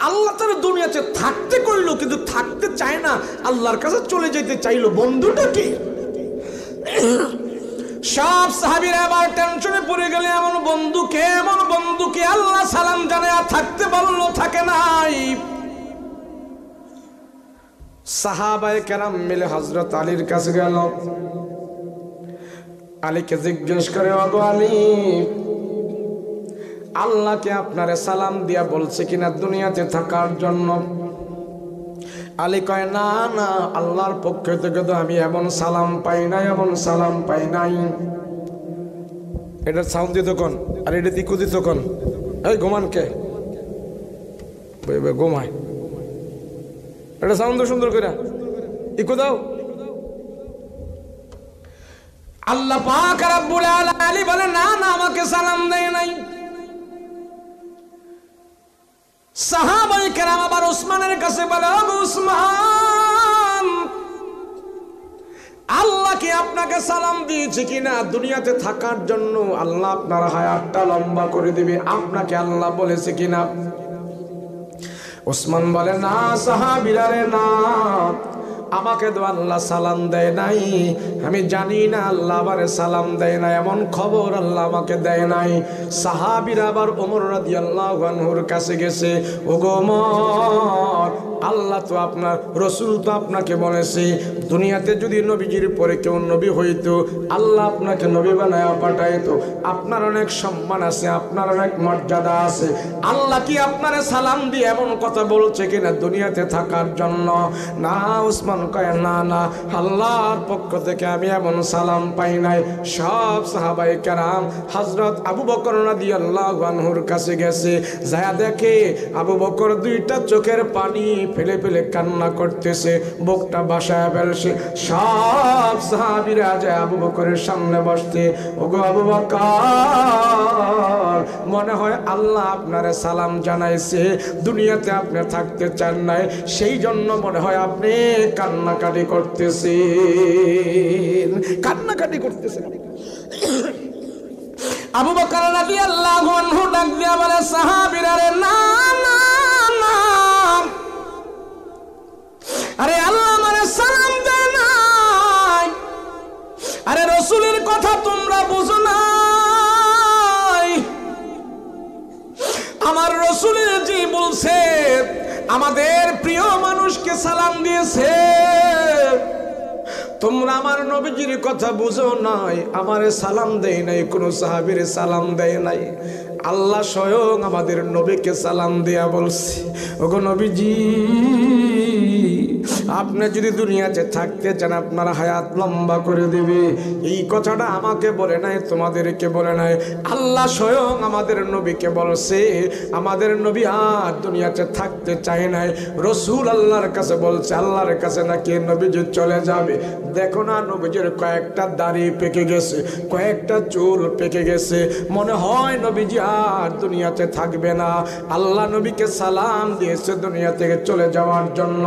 আল্লাহ তারা দুনিয়াতে থাকতে কইলো, কিন্তু থাকতে চায় না, আল্লাহর কাছে চলে যেতে চাইলো, বন্ধুটা কে? সব সাহাবিরা আবার টেনশনে পড়ে গেলে, এমন বন্ধুকে এমন বন্ধুকে আল্লাহ সালাম জানে আর থাকতে পারল, থাকে নাই। সাহাবায় কেরাম মিলে হজরত আলীর কাছে গেল। আলীকে জিজ্ঞেস করে অগো আলী, আল্লাহকে আপনারে সালাম দিয়া বলছে কিনা দুনিয়াতে থাকার জন্য? আলী কয়, না না, আল্লাহর পক্ষ থেকে তো আমি এমন সালাম পাই নাই এমন সালাম পাই নাই। এটা সাউন্ড দিত আর এটা দিকু দিত কোন? এই, ঘুমান কে? ঘুমায়। এটা সাউন্ড সুন্দর করে। ইকো দাও। আল্লাহ পাক রাব্বুল আলী বলে না না, আমাকে সালাম দেয় নাই। সাহাবাই কেরাম আবার কাছে বলে আল্লাহ কি আপনাকে সালাম দিয়েছে কিনা? দুনিয়াতে থাকার জন্য আল্লাহ আপনার হায়াতটা লম্বা করে দিবে। আপনাকে আল্লাহ বলেছে কিনা? ওসমান বলে না সাহাবিরারে না আমাকে তো আল্লাহ সালাম দেয় নাই। আমি জানি না আল্লাহ আবার সালাম দেয় না, এমন খবর আল্লাহ আমাকে দেয় নাই। সাহাবির আবার ওমর রাদি আল্লাহ কাছে গেছে, ওগো ওমর, আল্লাহ তো আপনার, রসুল তো আপনাকে বলেছে, দুনিয়াতে যদি নবীজির পরে কেউ নবী হইতো, আল্লাহ আপনাকে নবী বানায় পাঠাইতো। আপনার অনেক সম্মান আছে, আপনার অনেক মর্যাদা আছে। আল্লাহ কি আপনার সালাম দিয়ে এমন কথা বলছে কিনা দুনিয়াতে থাকার জন্য? না, উসমান কয়, না না, আল্লাহর পক্ষ থেকে আমি এমন সালাম পাই নাই। সব সাহাবাই কেরাম হজরত আবু বকর নদী আল্লাহ আনহুর কাছে গেছে দেখে আবু বকর দুইটা চোখের পানি ফেলে ফেলে কান্না করতেছে, বুকটা বাসায় ফেলছে। সব সাহাবিরা যায় আবু বকরের সামনে বসতে, ওগো আবু বকর, মনে হয় আল্লাহ আপনারে সালাম জানাইছে, দুনিয়াতে আপনি থাকতে চান নাই সেই জন্য মনে হয় আপনি কান্নাকাটি করতেছেন। কান্নাকাটি করতেছেন। আবু বকর রাদিয়াল্লাহু আনহু ডাক দিয়া বলে, সাহাবীরা রে, না না না। আরে আল্লাহ আমারে সালাম দেয় নাই। আরে রসুলের কথা তোমরা বুঝো নাই। আমার রসুলের যে বলছে আমাদের প্রিয় মানুষকে সালাম দিয়েছে। তোমরা আমার নবীজির কথা বুঝো নাই, আমারে সালাম দেয় নাই, কোনো সাহাবির সালাম দেয় নাই। আল্লাহ স্বয়ং আমাদের নবীকে সালাম দেয়া বলছে, ওগো নবীজি, আপনি যদি দুনিয়াতে থাকতে চান, আপনার হায়াত লম্বা করে দেবে। এই কথাটা আমাকে বলে নাই, তোমাদেরকে বলে নাই। আল্লাহ স্বয়ং আমাদের নবীকে বলছে, আমাদের নবী আর দুনিয়াতে থাকতে চায় নাই। রসুল আল্লাহর কাছে বলছে, আল্লাহর কাছে নাকি নবীজি চলে যাবে। দেখো না, নবীজির কয়েকটা দাড়ি পেকে গেছে, কয়েকটা চুল পেকে গেছে। মনে হয় নবীজি আর দুনিয়াতে থাকবে না। আল্লাহ নবীকে সালাম দিয়েছে দুনিয়া থেকে চলে যাওয়ার জন্য।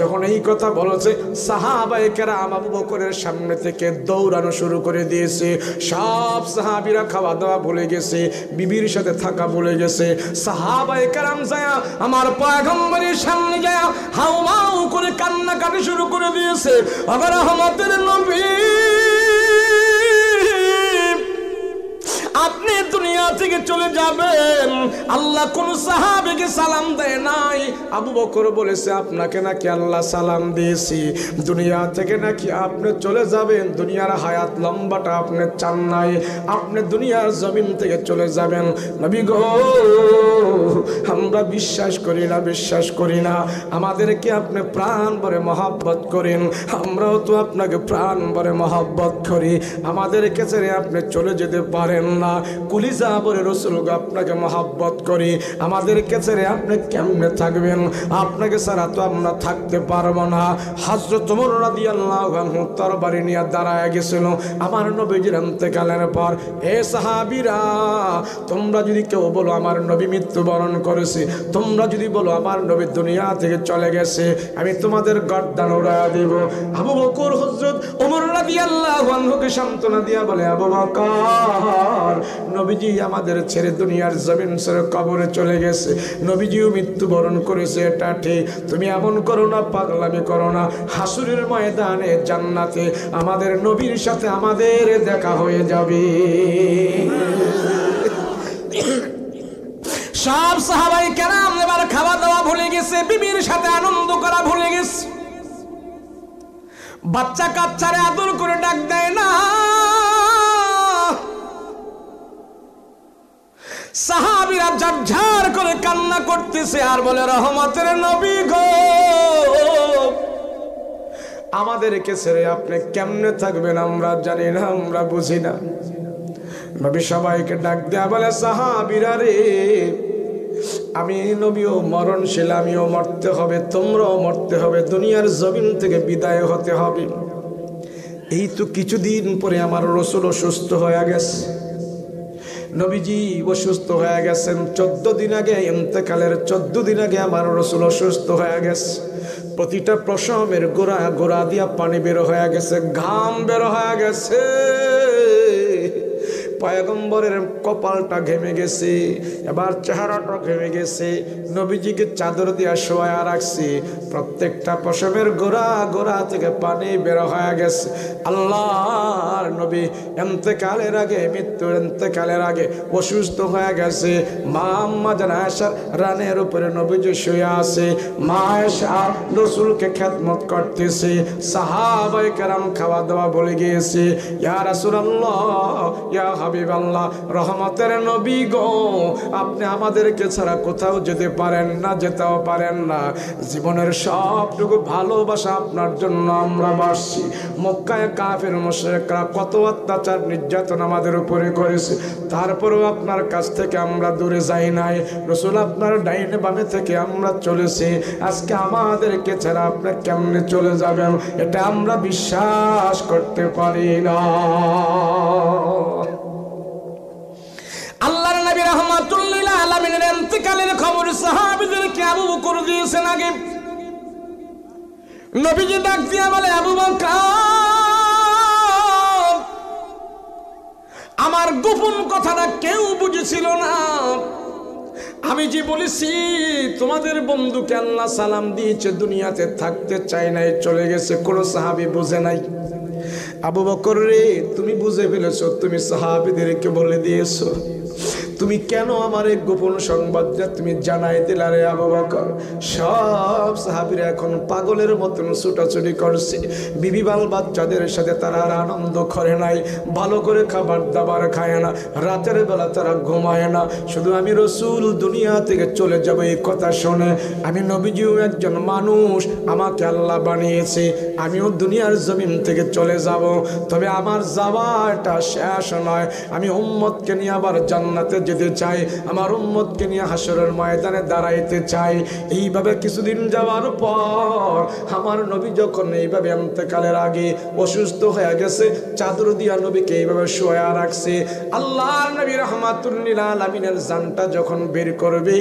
যখন এই কথা বলেছে সাহাবাই কেরাম আবু বকরের সামনে থেকে দৌড়ানো শুরু করে দিয়েছে। সব সাহাবিরা খাওয়া দাওয়া ভুলে গেছে, বিবির সাথে থাকা ভুলে গেছে। সাহাবাই কেরাম আমার পয়গম্বরের সামনে যায় হাউ মাউ করে কান্নাকাটি শুরু করে দিয়েছে। আমাদের নবী। আপনি দুনিয়া থেকে চলে যাবেন। আল্লাহ কোন সাহাবিকে সালাম দেয় নাই। আবু বকর বলেছে, আপনাকে নাকি আল্লাহ সালাম দিয়েছি। দুনিয়া থেকে নাকি আপনি চলে যাবেন। দুনিয়ার হায়াত লম্বাটা আপনি চান নাই। আপনি দুনিয়ার জমিন থেকে চলে যাবেন। নবী গো, আমরা বিশ্বাস করি না, বিশ্বাস করি না। আমাদেরকে আপনি প্রাণ ভরে মহাব্বত করেন। আমরাও তো আপনাকে প্রাণ ভরে মহাব্বত করি। আমাদেরকে ছেড়ে আপনি চলে যেতে পারেন। না, কুলিজা বলে রসুল আপনাকে মহাব্বত করি। আমাদেরকে ছেড়ে আপনি কেমনে থাকবেন? আপনাকে ছাড়া তো আমরা থাকতে পারব না। হাজরত তোমর রাদি আল্লাহ তার বাড়ি নিয়ে দাঁড়ায় গেছিল। আমার নবীজির অন্তেকালের পর, এ সাহাবিরা, তোমরা যদি কেউ বলো আমার নবী মৃত্যুবরণ করেছে, তোমরা যদি বলো আমার নবী দুনিয়া থেকে চলে গেছে, আমি তোমাদের গর্দান উড়াইয়া দেব। আবু বকর হজরত ওমর রাদি আল্লাহ সান্ত্বনা দিয়া বলে, আবু বকর নবীজি আমাদের ছেড়ে দুনিয়ার জমিন ছেড়ে কবরে চলে গেছে। নবীজিও মৃত্যুবরণ করেছে এটা ঠিক। তুমি এমন করো না, পাগলামি করো না। হাসুরের ময়দানে, জান্নাতে আমাদের নবীর সাথে আমাদের দেখা হয়ে যাবে। সব সাহাবাই কেরাম এবার খাওয়া দাওয়া ভুলে গেছে, বিবির সাথে আনন্দ করা ভুলে গেছে। বাচ্চা কাচ্চারে আদর করে ডাক দেয়, না সাহাবিরা ঝাড় করে কান্না করতেছে আর বলে, রহমতের নবী গো। আমাদেরকে ছেড়ে আপনি কেমনে থাকবেন আমরা জানি না, আমরা বুঝি না। নবী সবাইকে ডাক দেয়া বলে, সাহাবিরা রে, আমি নবীও মরণশীল, আমিও মরতে হবে, তোমরাও মরতে হবে, দুনিয়ার জমিন থেকে বিদায় হতে হবে। এই তো কিছুদিন পরে আমার রসুল অসুস্থ হয়ে গেছে। নবীজি অসুস্থ হয়ে গেছেন। চোদ্দ দিন আগে এমতেকালের চোদ্দ দিন আগে আমার রসুল অসুস্থ হয়ে গেছে। প্রতিটা প্রসমের গোড়া গোড়া দিয়া পানি বের হয়ে গেছে, ঘাম বেরো হয়ে গেছে। পয়গম্বরের কপালটা ঘেমে গেছে, এবার চেহারাটা ঘেমে গেছে। নবীজিকে চাদর দিয়া শোয়া রাখছি, প্রত্যেকটা পশমের গোড়া গোড়া থেকে পানি বের হয়ে গেছে। আল্লাহর নবী এন্তেকালের আগে, মৃত্যুর এন্তেকালের আগে অসুস্থ হয়ে গেছে। মা আম্মা জানা আসার রানের উপরে নবীজি শুয়ে আছে, মা আয়েশা রসুলকে খেদমত করতেছে। সাহাবাই কারাম খাওয়া দাওয়া বলে গিয়েছে, ইয়া রাসূলুল্লাহ, ইয়া হাবিবাল্লাহ, রহমতের নবী গো। আপনি আমাদেরকে ছাড়া কোথাও যেতে পারেন না, যেতেও পারেন না। জীবনের সবটুকু ভালোবাসা আপনার জন্য আমরা বাসছি। মক্কায় কাফের, মুশরিকরা কত অত্যাচার নির্যাতন আমাদের উপরে করেছে। তারপরেও আপনার কাছ থেকে আমরা দূরে যাই নাই। রসুল আপনার ডাইনে বামে থেকে আমরা চলেছি। আজকে আমাদেরকে ছাড়া আপনি কেমনে চলে যাবেন? এটা আমরা বিশ্বাস করতে পারি না। রহমাতুল্লিল আলামিনের ইন্তিকালের খবর সাহাবীদেরকে আবু বকর দিয়েছেন আগে। নবীজি ডাক দিয়ে বলে, আবু বকর, আমার গোপন কথাটা কেউ বুঝেছিল না। আমি যে বলেছি, তোমাদের বন্ধুকে আল্লাহ সালাম দিয়েছে, দুনিয়াতে থাকতে চাই নাই, চলে গেছে, কোনো সাহাবি বুঝে নাই। আবু বকর রে, তুমি বুঝে ফেলেছো, তুমি সাহাবিদেরকে বলে দিয়েছ। তুমি কেন আমার এই গোপন সংবাদটা তুমি জানাই দিলা রে সব সাহাবিরা এখন পাগলের মতন ছুটাছুটি করছে। বিবি বাল বাচ্চাদের সাথে তারা আর আনন্দ করে নাই। ভালো করে খাবার দাবার খায় না। রাতের বেলা তারা ঘুমায় না। শুধু আমি রসুল দুনিয়া থেকে চলে যাব এই কথা শুনে। আমি নবীজিও একজন মানুষ, আমাকে আল্লাহ বানিয়েছে। আমিও দুনিয়ার জমিন থেকে চলে যাব। তবে আমার যাওয়াটা শেষ নয়। আমি উম্মতকে নিয়ে আবার জান্নাতে যেতে চাই, আমার উম্মতকে নিয়ে হাসরের ময়দানে দাঁড়াইতে চাই। এইভাবে কিছুদিন যাওয়ার পর আমার নবী যখন এইভাবে অন্তকালের আগে অসুস্থ হয়ে গেছে, চাদর দিয়া নবীকে এইভাবে শোয়া রাখছে। আল্লাহর নবী রহমাতুল্লিল আলমিনের জানটা যখন বের করবে,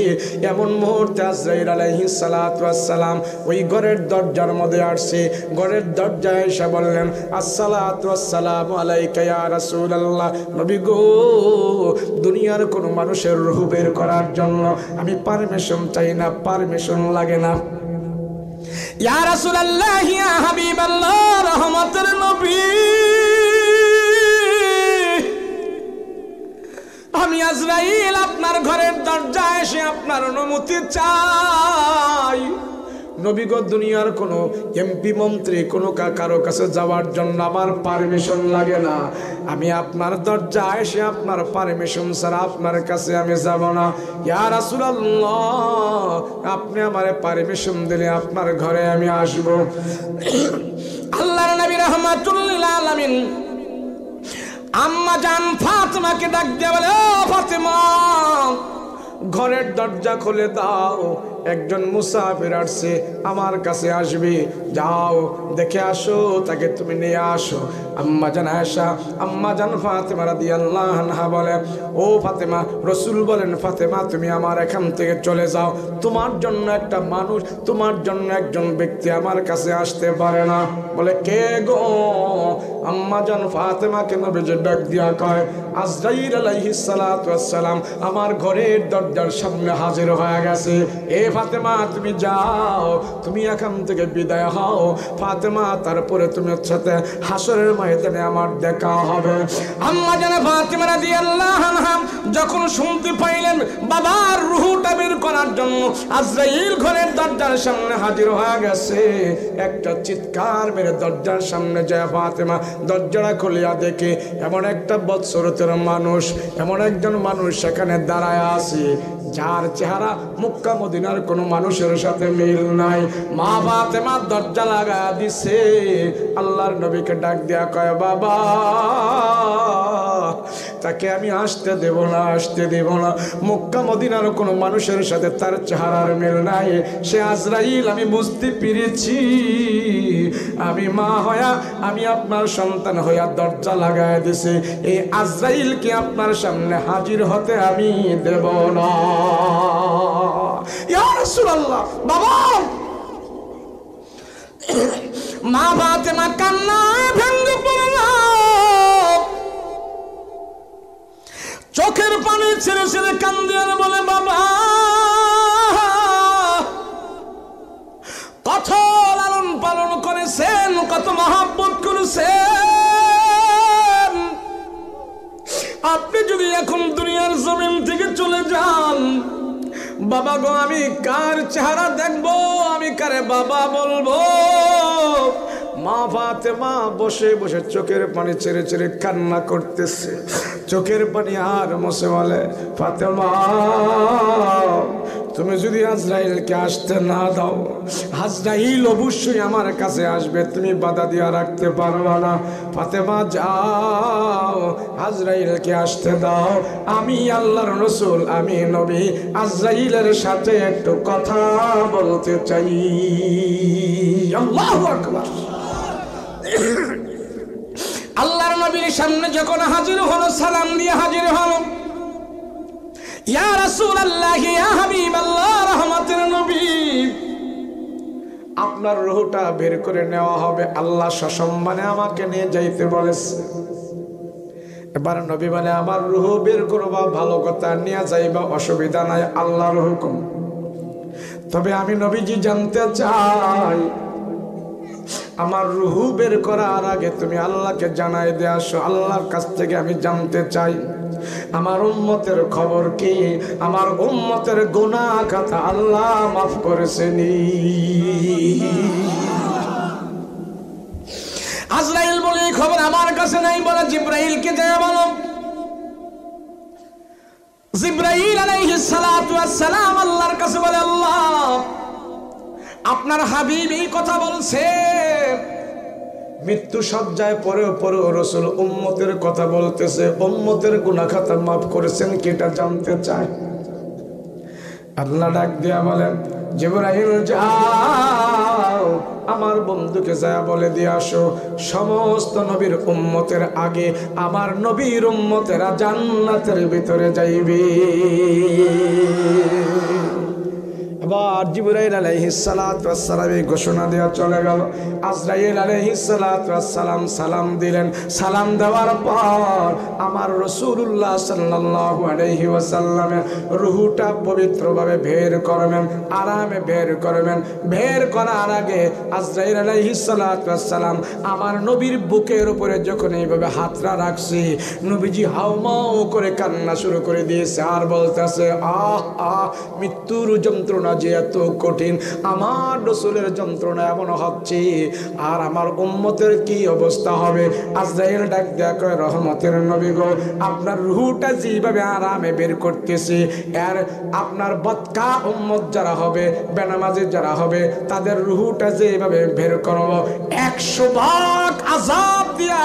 এমন মুহূর্তে আজরাইল আলাইহিস সালাতু সালাম ওই ঘরের দরজার মধ্যে আসছে। ঘরের দরজায় এসে বললেন, আসসালাতু আসসালামু আলাইকা ইয়া রাসূলুল্লাহ। নবী গো, দুনিয়ার কোনো মানুষের রূহ বের করার জন্য আমি পারমিশন চাই না পারমিশন লাগে না। ইয়া রাসূলুল্লাহ, ইয়া হাবিবাল্লাহ, রহমতের নবী। আমি আজরাইল, আপনার ঘরের দরজায় এসে আপনার অনুমতি চাই। নবীগ দুনিয়ার কোনো এমপি মন্ত্রী, কোনো কারও কাছে যাওয়ার জন্য আমার পারমিশন লাগে না। আমি আপনার দরজা এসে আপনার পারমিশন ছাড়া আপনার কাছে আমি যাব না। ইয়া রাসূলুল্লাহ, আপনি আমারে পারমিশন দিলে আপনার ঘরে আমি আসব। আল্লাহর নবী রহমাতুল্লিল আলামিন আম্মা জান ফাতেমাকে ডাক দিয়ে বলে, ও ফাতেমা, ঘরের দরজা খুলে দাও। একজন মুসাফির আসছে, আমার কাছে আসবে। যাও, দেখে আসো, তাকে তুমি নিয়ে আসো। আম্মা জান আয়সা আম্মা জান ফাতেমা রাদিয়াল্লাহু আনহা বলে, ও ফাতেমা, রসুল বলেন, ফাতেমা, তুমি আমার এখান থেকে চলে যাও। তোমার জন্য একটা মানুষ, তোমার জন্য একজন ব্যক্তি আমার কাছে আসতে পারে না। বলে, কে গো? আম্মা জান ফাতেমাকে নবীজি ডাক দিয়া কয়, আজরাইল আলাইহিস ওয়াসসালাম আমার ঘরের দরজার সামনে হাজির হয়ে গেছে। এ ফাতেমা, তুমি যাও, তুমি এখান থেকে বিদায় হও। ফাতেমা, তারপরে তুমি সাথে হাসরের ময়দানে আমার দেখা হবে। আম্মা জান ফাতেমা রাদিয়াল্লাহু আনহা, যখন শুনতে পাইলেন বাবার রুহটা বের করার জন্য, আজরাইল ঘরের দরজার সামনে হাজির হয়ে গেছে। একটা চিৎকার মেরে দরজার সামনে যায় ফাতেমা। দরজাটা খুলিয়া দেখে এমন একটা বৎসরতের মানুষ, এমন একজন মানুষ সেখানে দাঁড়ায় আছে। যার চেহারা মুক্কা মদিনার কোনো মানুষের সাথে মিল নাই। মা ফাতেমা দরজা লাগা দিছে। আল্লাহর নবীকে ডাক দিয়া কয়, বাবা, তাকে আমি আসতে দেব না, আসতে দেব না। মক্কা মদিনার কোনো মানুষের সাথে তার চেহারার মিল নাই। সে আজরাইল, আমি বুঝতে পেরেছি। আমি মা হয়া, আমি আপনার সন্তান হইয়া দরজা লাগায় দিছে। এই আজরাইলকে আপনার সামনে হাজির হতে আমি দেব না। বাবা! মা কান্নায় চোখের পানি ছেড়ে ছেড়ে কান্দি বলে, বাবা! কত লালন পালন করেছেন, কত মহাব্বত করেছেন। আপনি যদি এখন দুনিয়ার জমিন থেকে চলে যান, বাবা গো, আমি কার চেহারা দেখব? আমি কারে বাবা বলব? মা ফাতেমা বসে বসে চোখের পানি ছেড়ে ছেড়ে কান্না করতেছে। চোখের পানি আর মশে বলে, ফাতেমা তুমি যদি আজরাইলকে আসতে না দাও, আজরাইল অবশ্যই আমার কাছে আসবে, তুমি বাধা দিয়া রাখতে পারবা না। ফাতেমা, যাও, আজরাইলকে আসতে দাও। আমি আল্লাহর রসুল, আমি নবী, আজরাইলের সাথে একটু কথা বলতে চাই। আল্লাহু আকবার। আল্লাহর নবীর সামনে যখন হাজির হলো, সালাম দিয়ে হাজির হলো নবী। আপনার রুহটা বের করে নেওয়া হবে, আল্লাহ সসম্মানে আমাকে নিয়ে যাইতে বলেছে। এবার নবী মানে আমার রুহ বের করবা, ভালো কথা নিয়ে যাইবা, অসুবিধা নাই, আল্লাহর হুকুম। তবে আমি নবীজি জানতে চাই, আমার রুহু বের করার আগে তুমি আল্লাহকে জানাই দিয়ে আসো, আল্লাহর কাছ থেকে আমি জানতে চাই। আমার উম্মতের খবর কি? আমার উম্মতের গুনাহ কথা আল্লাহ মাফ করেছেনি। আজরাইল বলে, এই খবর আমার কাছে নাই বলে জিব্রাইলকে দেয়া বলো। কাছে বলে, আল্লাহ, আপনার হাবিব এই কথা বলছে। মৃত্যু সজ্জায় পরেও পরেও রসুল উম্মতের কথা বলতেছে, উম্মতের গুনা খাতা মাফ করেছেন কেটা জানতে চায়? আল্লাহ ডাক দিয়া বলেন জিব্রাহিম যাও, আমার বন্ধুকে যা বলে দিয়ে আসো। সমস্ত নবীর উম্মতের আগে আমার নবীর উম্মতেরা জান্নাতের ভিতরে যাইবে। আবার জিবরাইল আলাইহিস সালাতু ওয়াস সালাম এই ঘোষণা দেওয়া চলে গেল। আজরাইল আলাইহিস সালাতু ওয়াস সালাম দিলেন। সালাম দেওয়ার পর আমার রাসূলুল্লাহ সাল্লাল্লাহু আলাইহি রূহটা পবিত্রভাবে বের করবেন, আরামে বের করবেন। বের করার আগে আজরাইল সালাম আমার নবীর বুকের উপরে যখন এইভাবে হাতটা রাখছি, নবীজি হাউমাউ করে কান্না শুরু করে দিয়েছে আর বলতেছে, আহ আহ, মৃত্যুর যন্ত্রণা যে এত কঠিন। আমার রসুলের যন্ত্রণা এমন হচ্ছে। আর আমার উম্মতের কি অবস্থা হবে? আজরাইল ডাক কয়, রহমতের নবী গো, আপনার রুহুটা যেভাবে আরামে বের করতেছে, এর আপনার বৎকা উম্মত যারা হবে, বেনামাজি যারা হবে, তাদের রুহুটা যেভাবে বের করব, একশো ভাগ আজাব দিয়া,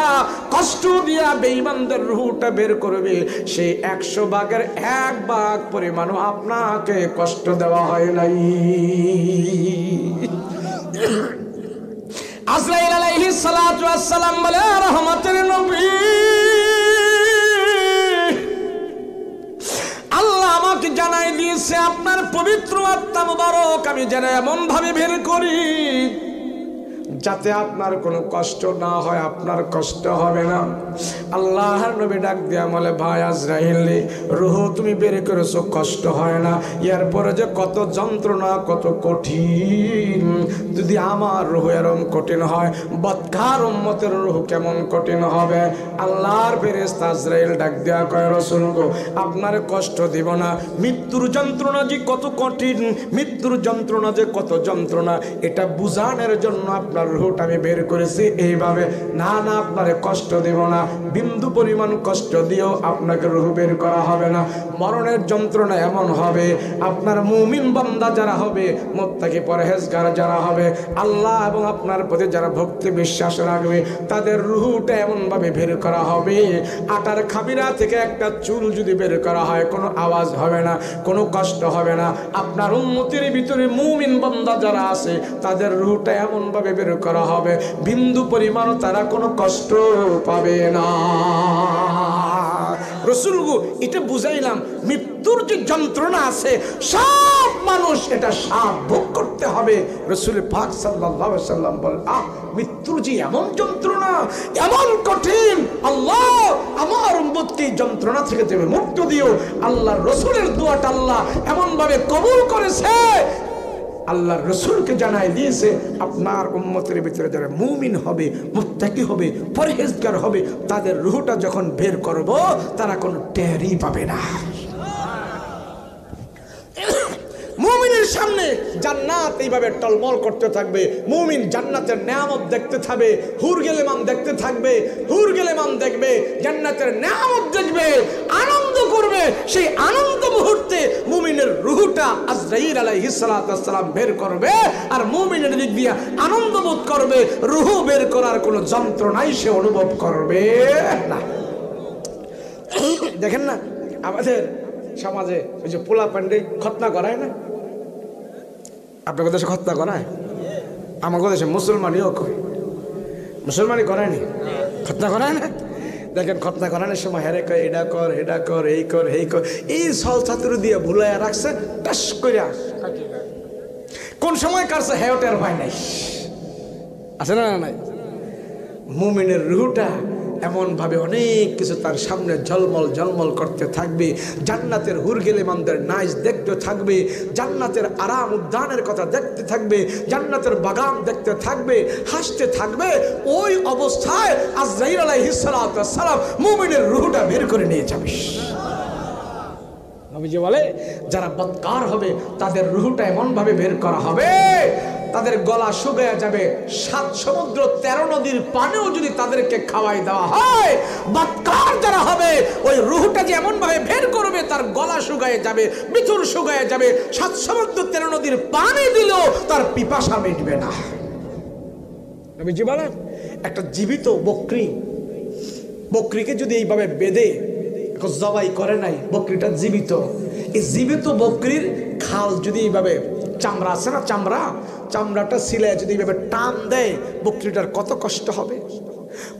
কষ্ট দিয়া বেঈমানদের রুহুটা বের করবে। সেই একশো ভাগের এক ভাগ পরিমাণও আপনাকে কষ্ট দেওয়া হয় নাই। রহমতের আল্লাহ আমাকে আপনার পবিত্র আত্মা মুবারক আমি যেন এমন ভাবে বের করি। যাতে আপনার কোনো কষ্ট না হয়, আপনার কষ্ট হবে না। আল্লাহর নবী ডাক দিয়া বলে, ভাই আজরাইল, রুহ, তুমি বের করেছ, কষ্ট হয় না। এরপরে যে কত যন্ত্রণা, কত কঠিন। যদি আমার রুহ এরম কঠিন হয়, বৎকার উম্মতের রুহ কেমন কঠিন হবে? আল্লাহর ফেরেস্তা আজরাইল ডাক দেওয়া কয়, রসুল গো, আপনার কষ্ট দিব না। মৃত্যুর যন্ত্রণা যে কত কঠিন, মৃত্যুর যন্ত্রণা যে কত যন্ত্রণা, এটা বুঝানোর জন্য আপনার রুহটা আমি বের করেছি, এইভাবে না না আপনারে কষ্ট দেব না, বিন্দু পরিমাণ কষ্ট দিয়েও আপনাকে রুহ বের করা হবে না। মরণের যন্ত্রণা এমন হবে, আপনার মুমিন বান্দা যারা হবে, মোত্তাকি পরহেজগার যারা হবে, আল্লাহ এবং আপনার প্রতি যারা ভক্তি বিশ্বাস রাখবে, তাদের রুহুটা এমনভাবে বের করা হবে। আটার খাবিরা থেকে একটা চুল যদি বের করা হয়, কোনো আওয়াজ হবে না, কোনো কষ্ট হবে না। আপনার উন্নতির ভিতরে মুমিন বান্দা যারা আছে, তাদের রুহটা এমনভাবে বের করা হবে। বিন্দু পরিমাণও তারা কোনো কষ্ট পাবে না। রসুলগু এটা বুঝাইলাম, মৃত্যুর যে যন্ত্রণা আছে, সব মানুষ এটা সাপ ভোগ করতে হবে। রসুল পাক সাল্লাহ বল আহ, মৃত্যুর যে এমন যন্ত্রণা, এমন কঠিন, আল্লাহ আমার উম্মতকে যন্ত্রণা থেকে তুমি মুক্ত দিও। আল্লাহ রসুলের দোয়াটা আল্লাহ এমন ভাবে কবুল করেছে আল্লাহ রসুলকে জানায় দিয়েছে, আপনার উম্মতের ভিতরে যারা মুমিন হবে, মুত্তাকি হবে, পরহেজগার হবে, তাদের রুহটা যখন বের করব, তারা কোনো টেরই পাবে না। মুমিনের সামনে জান্নাত এইভাবে টলমল করতে থাকবে। মুমিন জান্নাতের নিয়ামত দেখতে থাকবে, হুর গেলেমান দেখতে থাকবে, হুর গেলেমান দেখবে, জান্নাতের নিয়ামত দেখবে, আনন্দ করবে। সেই আনন্দ মুহূর্তে মুমিনের রুহুটা আজরাইল আলাইহিস সালাম বের করবে আর মুমিনের দিক দিয়ে আনন্দ বোধ করবে। রুহু বের করার কোনো যন্ত্রণাই সে অনুভব করবে না। দেখেন না, আমাদের সমাজে ওই যে পোলা পান্ডে খতনা করায় না? আপনাদের দেশে খতনা করায়? আমাদের দেশে মুসলমানিও করে মুসলমানই করায়নি? খতনা করায় না দেখেন খতনা করানোর সময় হেরে কয়, এটা কর এটা কর, এই কর এই কর। এই সল ছাত্র দিয়ে ভুলাইয়া রাখছে টাস কইরা কোন সময় কারছে হেওটের ভয় নাই? আছে না না নাই? মুমিনের রুহটা এমন ভাবে অনেক কিছু তার সামনে ঝলমল ঝলমল করতে থাকবে। জান্নাতের হুরগেলেমানদের নাইজ দেখতে থাকবে। জান্নাতের আরাম উদ্যানের কথা দেখতে থাকবে। জান্নাতের বাগান দেখতে থাকবে। হাসতে থাকবে। ওই অবস্থায় আজরাইল সালাম মুমিনের রুহটা বের করে নিয়ে যাবে। নবীজি বলে, যারা বৎকার হবে, তাদের রুহুটা এমনভাবে বের করা হবে তাদের গলা শুকায় যাবে। সাত সমুদ্র, তেরো নদীর পানেও যদি তাদেরকে খাওয়াই দেওয়া হয় বৎকার যারা হবে? ওই রুহুটা যে এমন ভাবে বের করবে, তার গলা শুকায় যাবে মিথুর শুকায় যাবে। সাত সমুদ্র, তেরো নদীর পানি দিলেও তার পিপাসা মিটবে না। বলেন একটা জীবিত বকরি। বকরিকে যদি এইভাবে বেঁধে জবাই করে নাই, বকরিটা জীবিত। এই জীবিত বকরির খাল যদি এইভাবে চামড়া আছে না, চামড়া? চামড়াটা সিলায় যদি এইভাবে টান দেয়, বকরিটার কত কষ্ট হবে?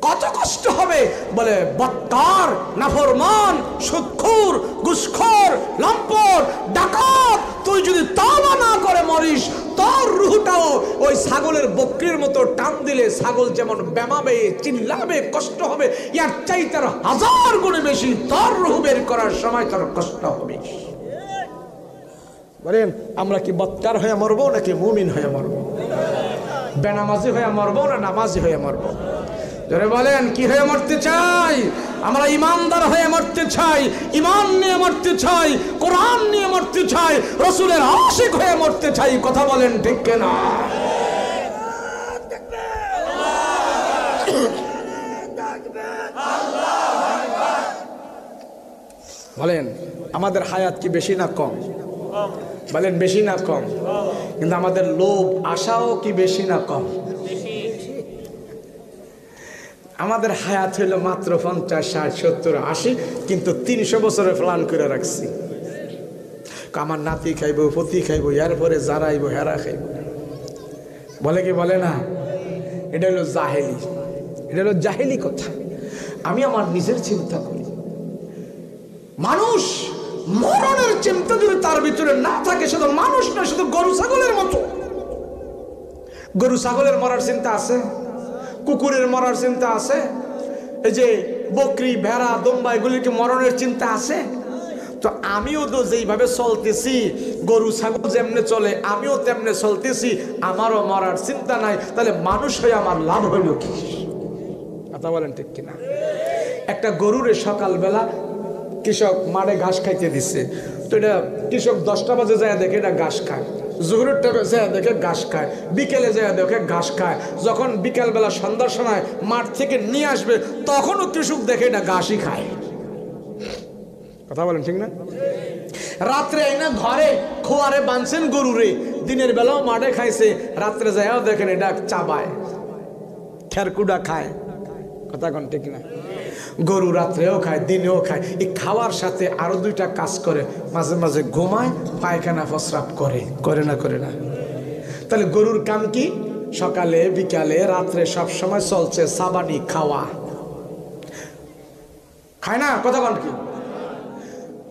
কত কষ্ট হবে? বলে বৎকার নাফরমান, সুৎখুর গুসখোর লম্পট, ডাকাত, তুই যদি তাওবা না করে মরিস, তোর রুহটাও ওই ছাগলের বকরির মতো টান দিলে ছাগল যেমন ব্যামাবে, চিল্লাবে, কষ্ট হবে ইয়ার চাই তার হাজার গুণে বেশি তোর রুহ বের করার সময় তার কষ্ট হবে। বলেন আমরা কি বৎকার হয়ে মরবো নাকি মুমিন হয়ে মরবো? বেনামাজি হয়ে মরবো না নামাজি হয়ে মরবো? ধরে বলেন, কি হয়ে মরতে চাই? আমরা ইমানদার হয়ে মরতে চাই, ইমান নিয়ে মরতে চাই, কোরআন নিয়ে মরতে চাই, রসুলের আশিক হয়ে মরতে চাই। কথা বলেন ঠিক কেনা? বলেন, আমাদের হায়াত কি বেশি না কম? বলেন, বেশি না কম। কিন্তু আমাদের লোভ, আশাও কি বেশি না কম? আমাদের হায়াত হইল মাত্র পঞ্চাশ, ষাট, সত্তর, আশি, কিন্তু তিনশো বছরে প্লান করে রাখছি। আমার নাতি খাইব, পতি খাইব, এরপরে যারাইব হেরা খাইব। বলে কি বলে না? এটা হলো জাহেলি। এটা হলো জাহেলি কথা। আমি আমার নিজের চিন্তা করি। মানুষ মরণের চিন্তা যদি তার ভিতরে না থাকে, শুধু মানুষ না শুধু গরু, ছাগলের মতো। গরু, ছাগলের মরার চিন্তা আছে? কুকুরের মরার চিন্তা আছে? এই যে বকরি, ভেড়া, দম্বা এগুলিকে মরণের চিন্তা আছে? তো আমিও তো যেইভাবে চলতেছি, গরু, ছাগল যেমনে চলে, আমিও তেমনে চলতেছি, আমারও মরার চিন্তা নাই, তাহলে মানুষ হয়ে আমার লাভ হইল কি? কথা বলেন ঠিক কিনা? একটা গরুরে সকালবেলা কৃষক মাঠে ঘাস খাইতে দিচ্ছে তো এটা কৃষক দশটা বাজে যায় দেখে এটা ঘাস খায়। জোহরের টাইমে যায় দেখে ঘাস খায়। বিকেলে যায় দেখে ঘাস খায়। যখন বিকেলবেলা সন্ধ্যার সময় মাঠ থেকে নিয়ে আসবে, তখনও কৃষক দেখে এটা ঘাসই খায়। কথা বলেন, ঠিক না? রাত্রে এনে ঘরে খোয়ারে বাঁধছেন গরুরে। দিনের বেলাও মাঠে খাইছে। রাত্রে যায়ও দেখেন এটা চাবায়। খেরকুডা খায়। কথা কোন, ঠিক না? গরু রাত্রেও খায় দিনেও খায় এই খাওয়ার সাথে আরও দুইটা কাজ করে, মাঝে মাঝে ঘুমায়, পায়খানা প্রস্রাব করে করে না করে না। তাহলে গরুর কাম কি? সকালে, বিকালে, রাত্রে সব সময় চলছে সাবানি খাওয়া। খায় না? কথা বল কি?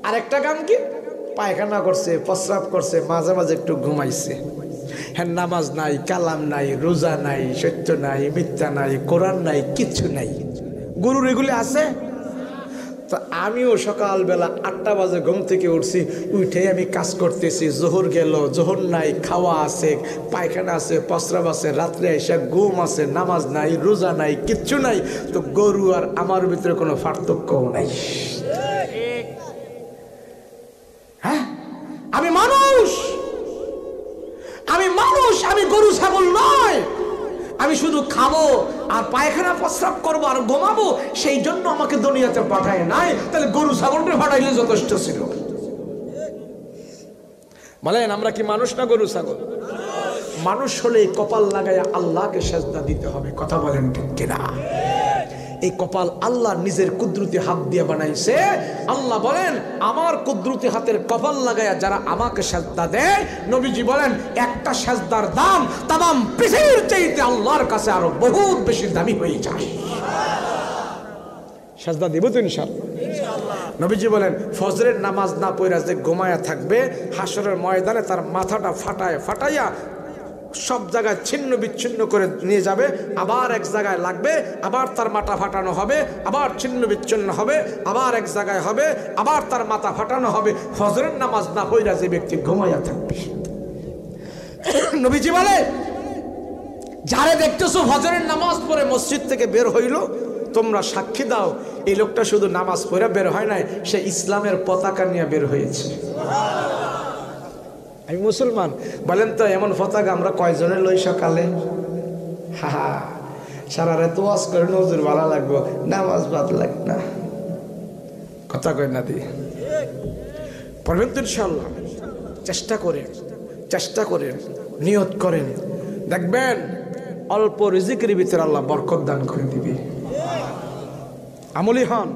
আরেকটা কাম কি? পায়খানা করছে, প্রস্রাব করছে, মাঝে মাঝে একটু ঘুমাইছে। হ্যাঁ নামাজ নাই, কালাম নাই, রোজা নাই, সত্য নাই, মিথ্যা নাই, কোরআন নাই, কিচ্ছু নাই। গরুর এগুলি আছে তো আমিও সকালবেলা আটটা বাজে ঘুম থেকে উঠছি উঠে আমি কাজ করতেছি, জোহর গেল, জোহর নাই, খাওয়া আছে, পায়খানা আছে, প্রস্রাব আছে, রাত্রে এসে ঘুম আছে, নামাজ নাই, রোজা নাই, কিচ্ছু নাই। তো গরু আর আমার ভিতরে কোনো পার্থক্যও নাই হ্যাঁ আমি মানুষ আমি মানুষ আমি গরু ছাগল নয় আমি শুধু খাব আর পায়খানা প্রস্রাব করব আর ঘুমাবো, সেই জন্য আমাকে দুনিয়াতে পাঠায় নাই। তাহলে গরু ছাগলটা পাঠাইলে যথেষ্ট ছিল। বলেন, আমরা কি মানুষ না গরু, ছাগল? মানুষ হলে কপাল লাগায় আল্লাহকে সেজদা দিতে হবে, কথা বলেন ঠিক কিনা? এই কপাল আল্লাহ নিজের কুদরতি হাত দিয়ে বানাইছে। আল্লাহ বলেন আমার কুদরতি হাতের কপাল লাগাইয়া যারা আমাকে সাজদা দেয় নবীজি বলেন একটা সেজদার দাম তাম পৃথিবীর চাইতে আল্লাহর কাছে আরও বহুত বেশি দামি হয়ে যায়। সেজদা দিব তো ইনশাল্লাহ নবীজি বলেন ফজরের নামাজ না পড়া যে ঘুমায়া থাকবে হাসরের ময়দানে তার মাথাটা ফাটায় ফাটাইয়া সব জায়গায় ছিন্ন বিচ্ছিন্ন করে নিয়ে যাবে, আবার এক জায়গায় লাগবে, আবার তার মাথা ফাটানো হবে, আবার ছিন্ন বিচ্ছিন্ন হবে, আবার এক জায়গায় হবে, আবার তার মাথা ফাটানো হবে। ফজরের নামাজ না পড়া যে ব্যক্তি ঘুমাইয়া থাকবে। নবীজি বলে, যারে দেখতেছো ফজরের নামাজ পড়ে মসজিদ থেকে বের হইল, তোমরা সাক্ষী দাও, এই লোকটা শুধু নামাজ পড়ে বের হয় নাই, সে ইসলামের পতাকা নিয়ে বের হয়েছে। আমি মুসলমান। বলেন তো, এমন পতাকা আমরা কয়জনের লই সকালে? হা হা সারা রাত ওয়াজ করে নজর ভালো লাগবো, নামাজ বাদ লাগ না। কথা কই না দি। পড়বেন তো ইনশাল্লাহ চেষ্টা করেন চেষ্টা করেন, নিয়ত করেন। দেখবেন, অল্প রিজিকের ভিতরে আল্লাহ বরকত দান করে দিবি। আমলি হন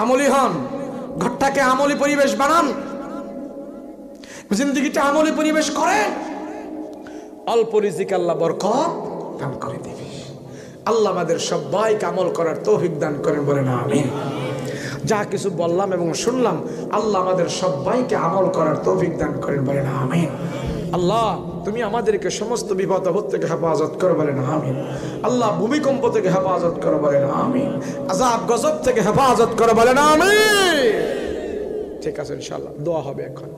আমলি হন। ঘরটাকে আমলি পরিবেশ বানান জিন্দগিটা আমলে পরিবেশ করে, অল্প রিজিক আল্লাহ বরকত দান করে দিবি। আল্লাহ আমাদের সবাইকে আমল করার তৌফিক দান করেন বলে না আমি যা কিছু বললাম এবং শুনলাম, আল্লাহ আমাদের সবাইকে আমল করার তৌফিক দান করেন বলে না আমি আল্লাহ, তুমি আমাদেরকে সমস্ত বিপদ থেকে হেফাজত করো বলেন, আমিন। আল্লাহ, ভূমিকম্প থেকে হেফাজত করো বলেন, আমিন। আজাব গজব থেকে হেফাজত করো বলেন, আমিন। ঠিক আছে ইনশাল্লাহ দোয়া হবে এখন।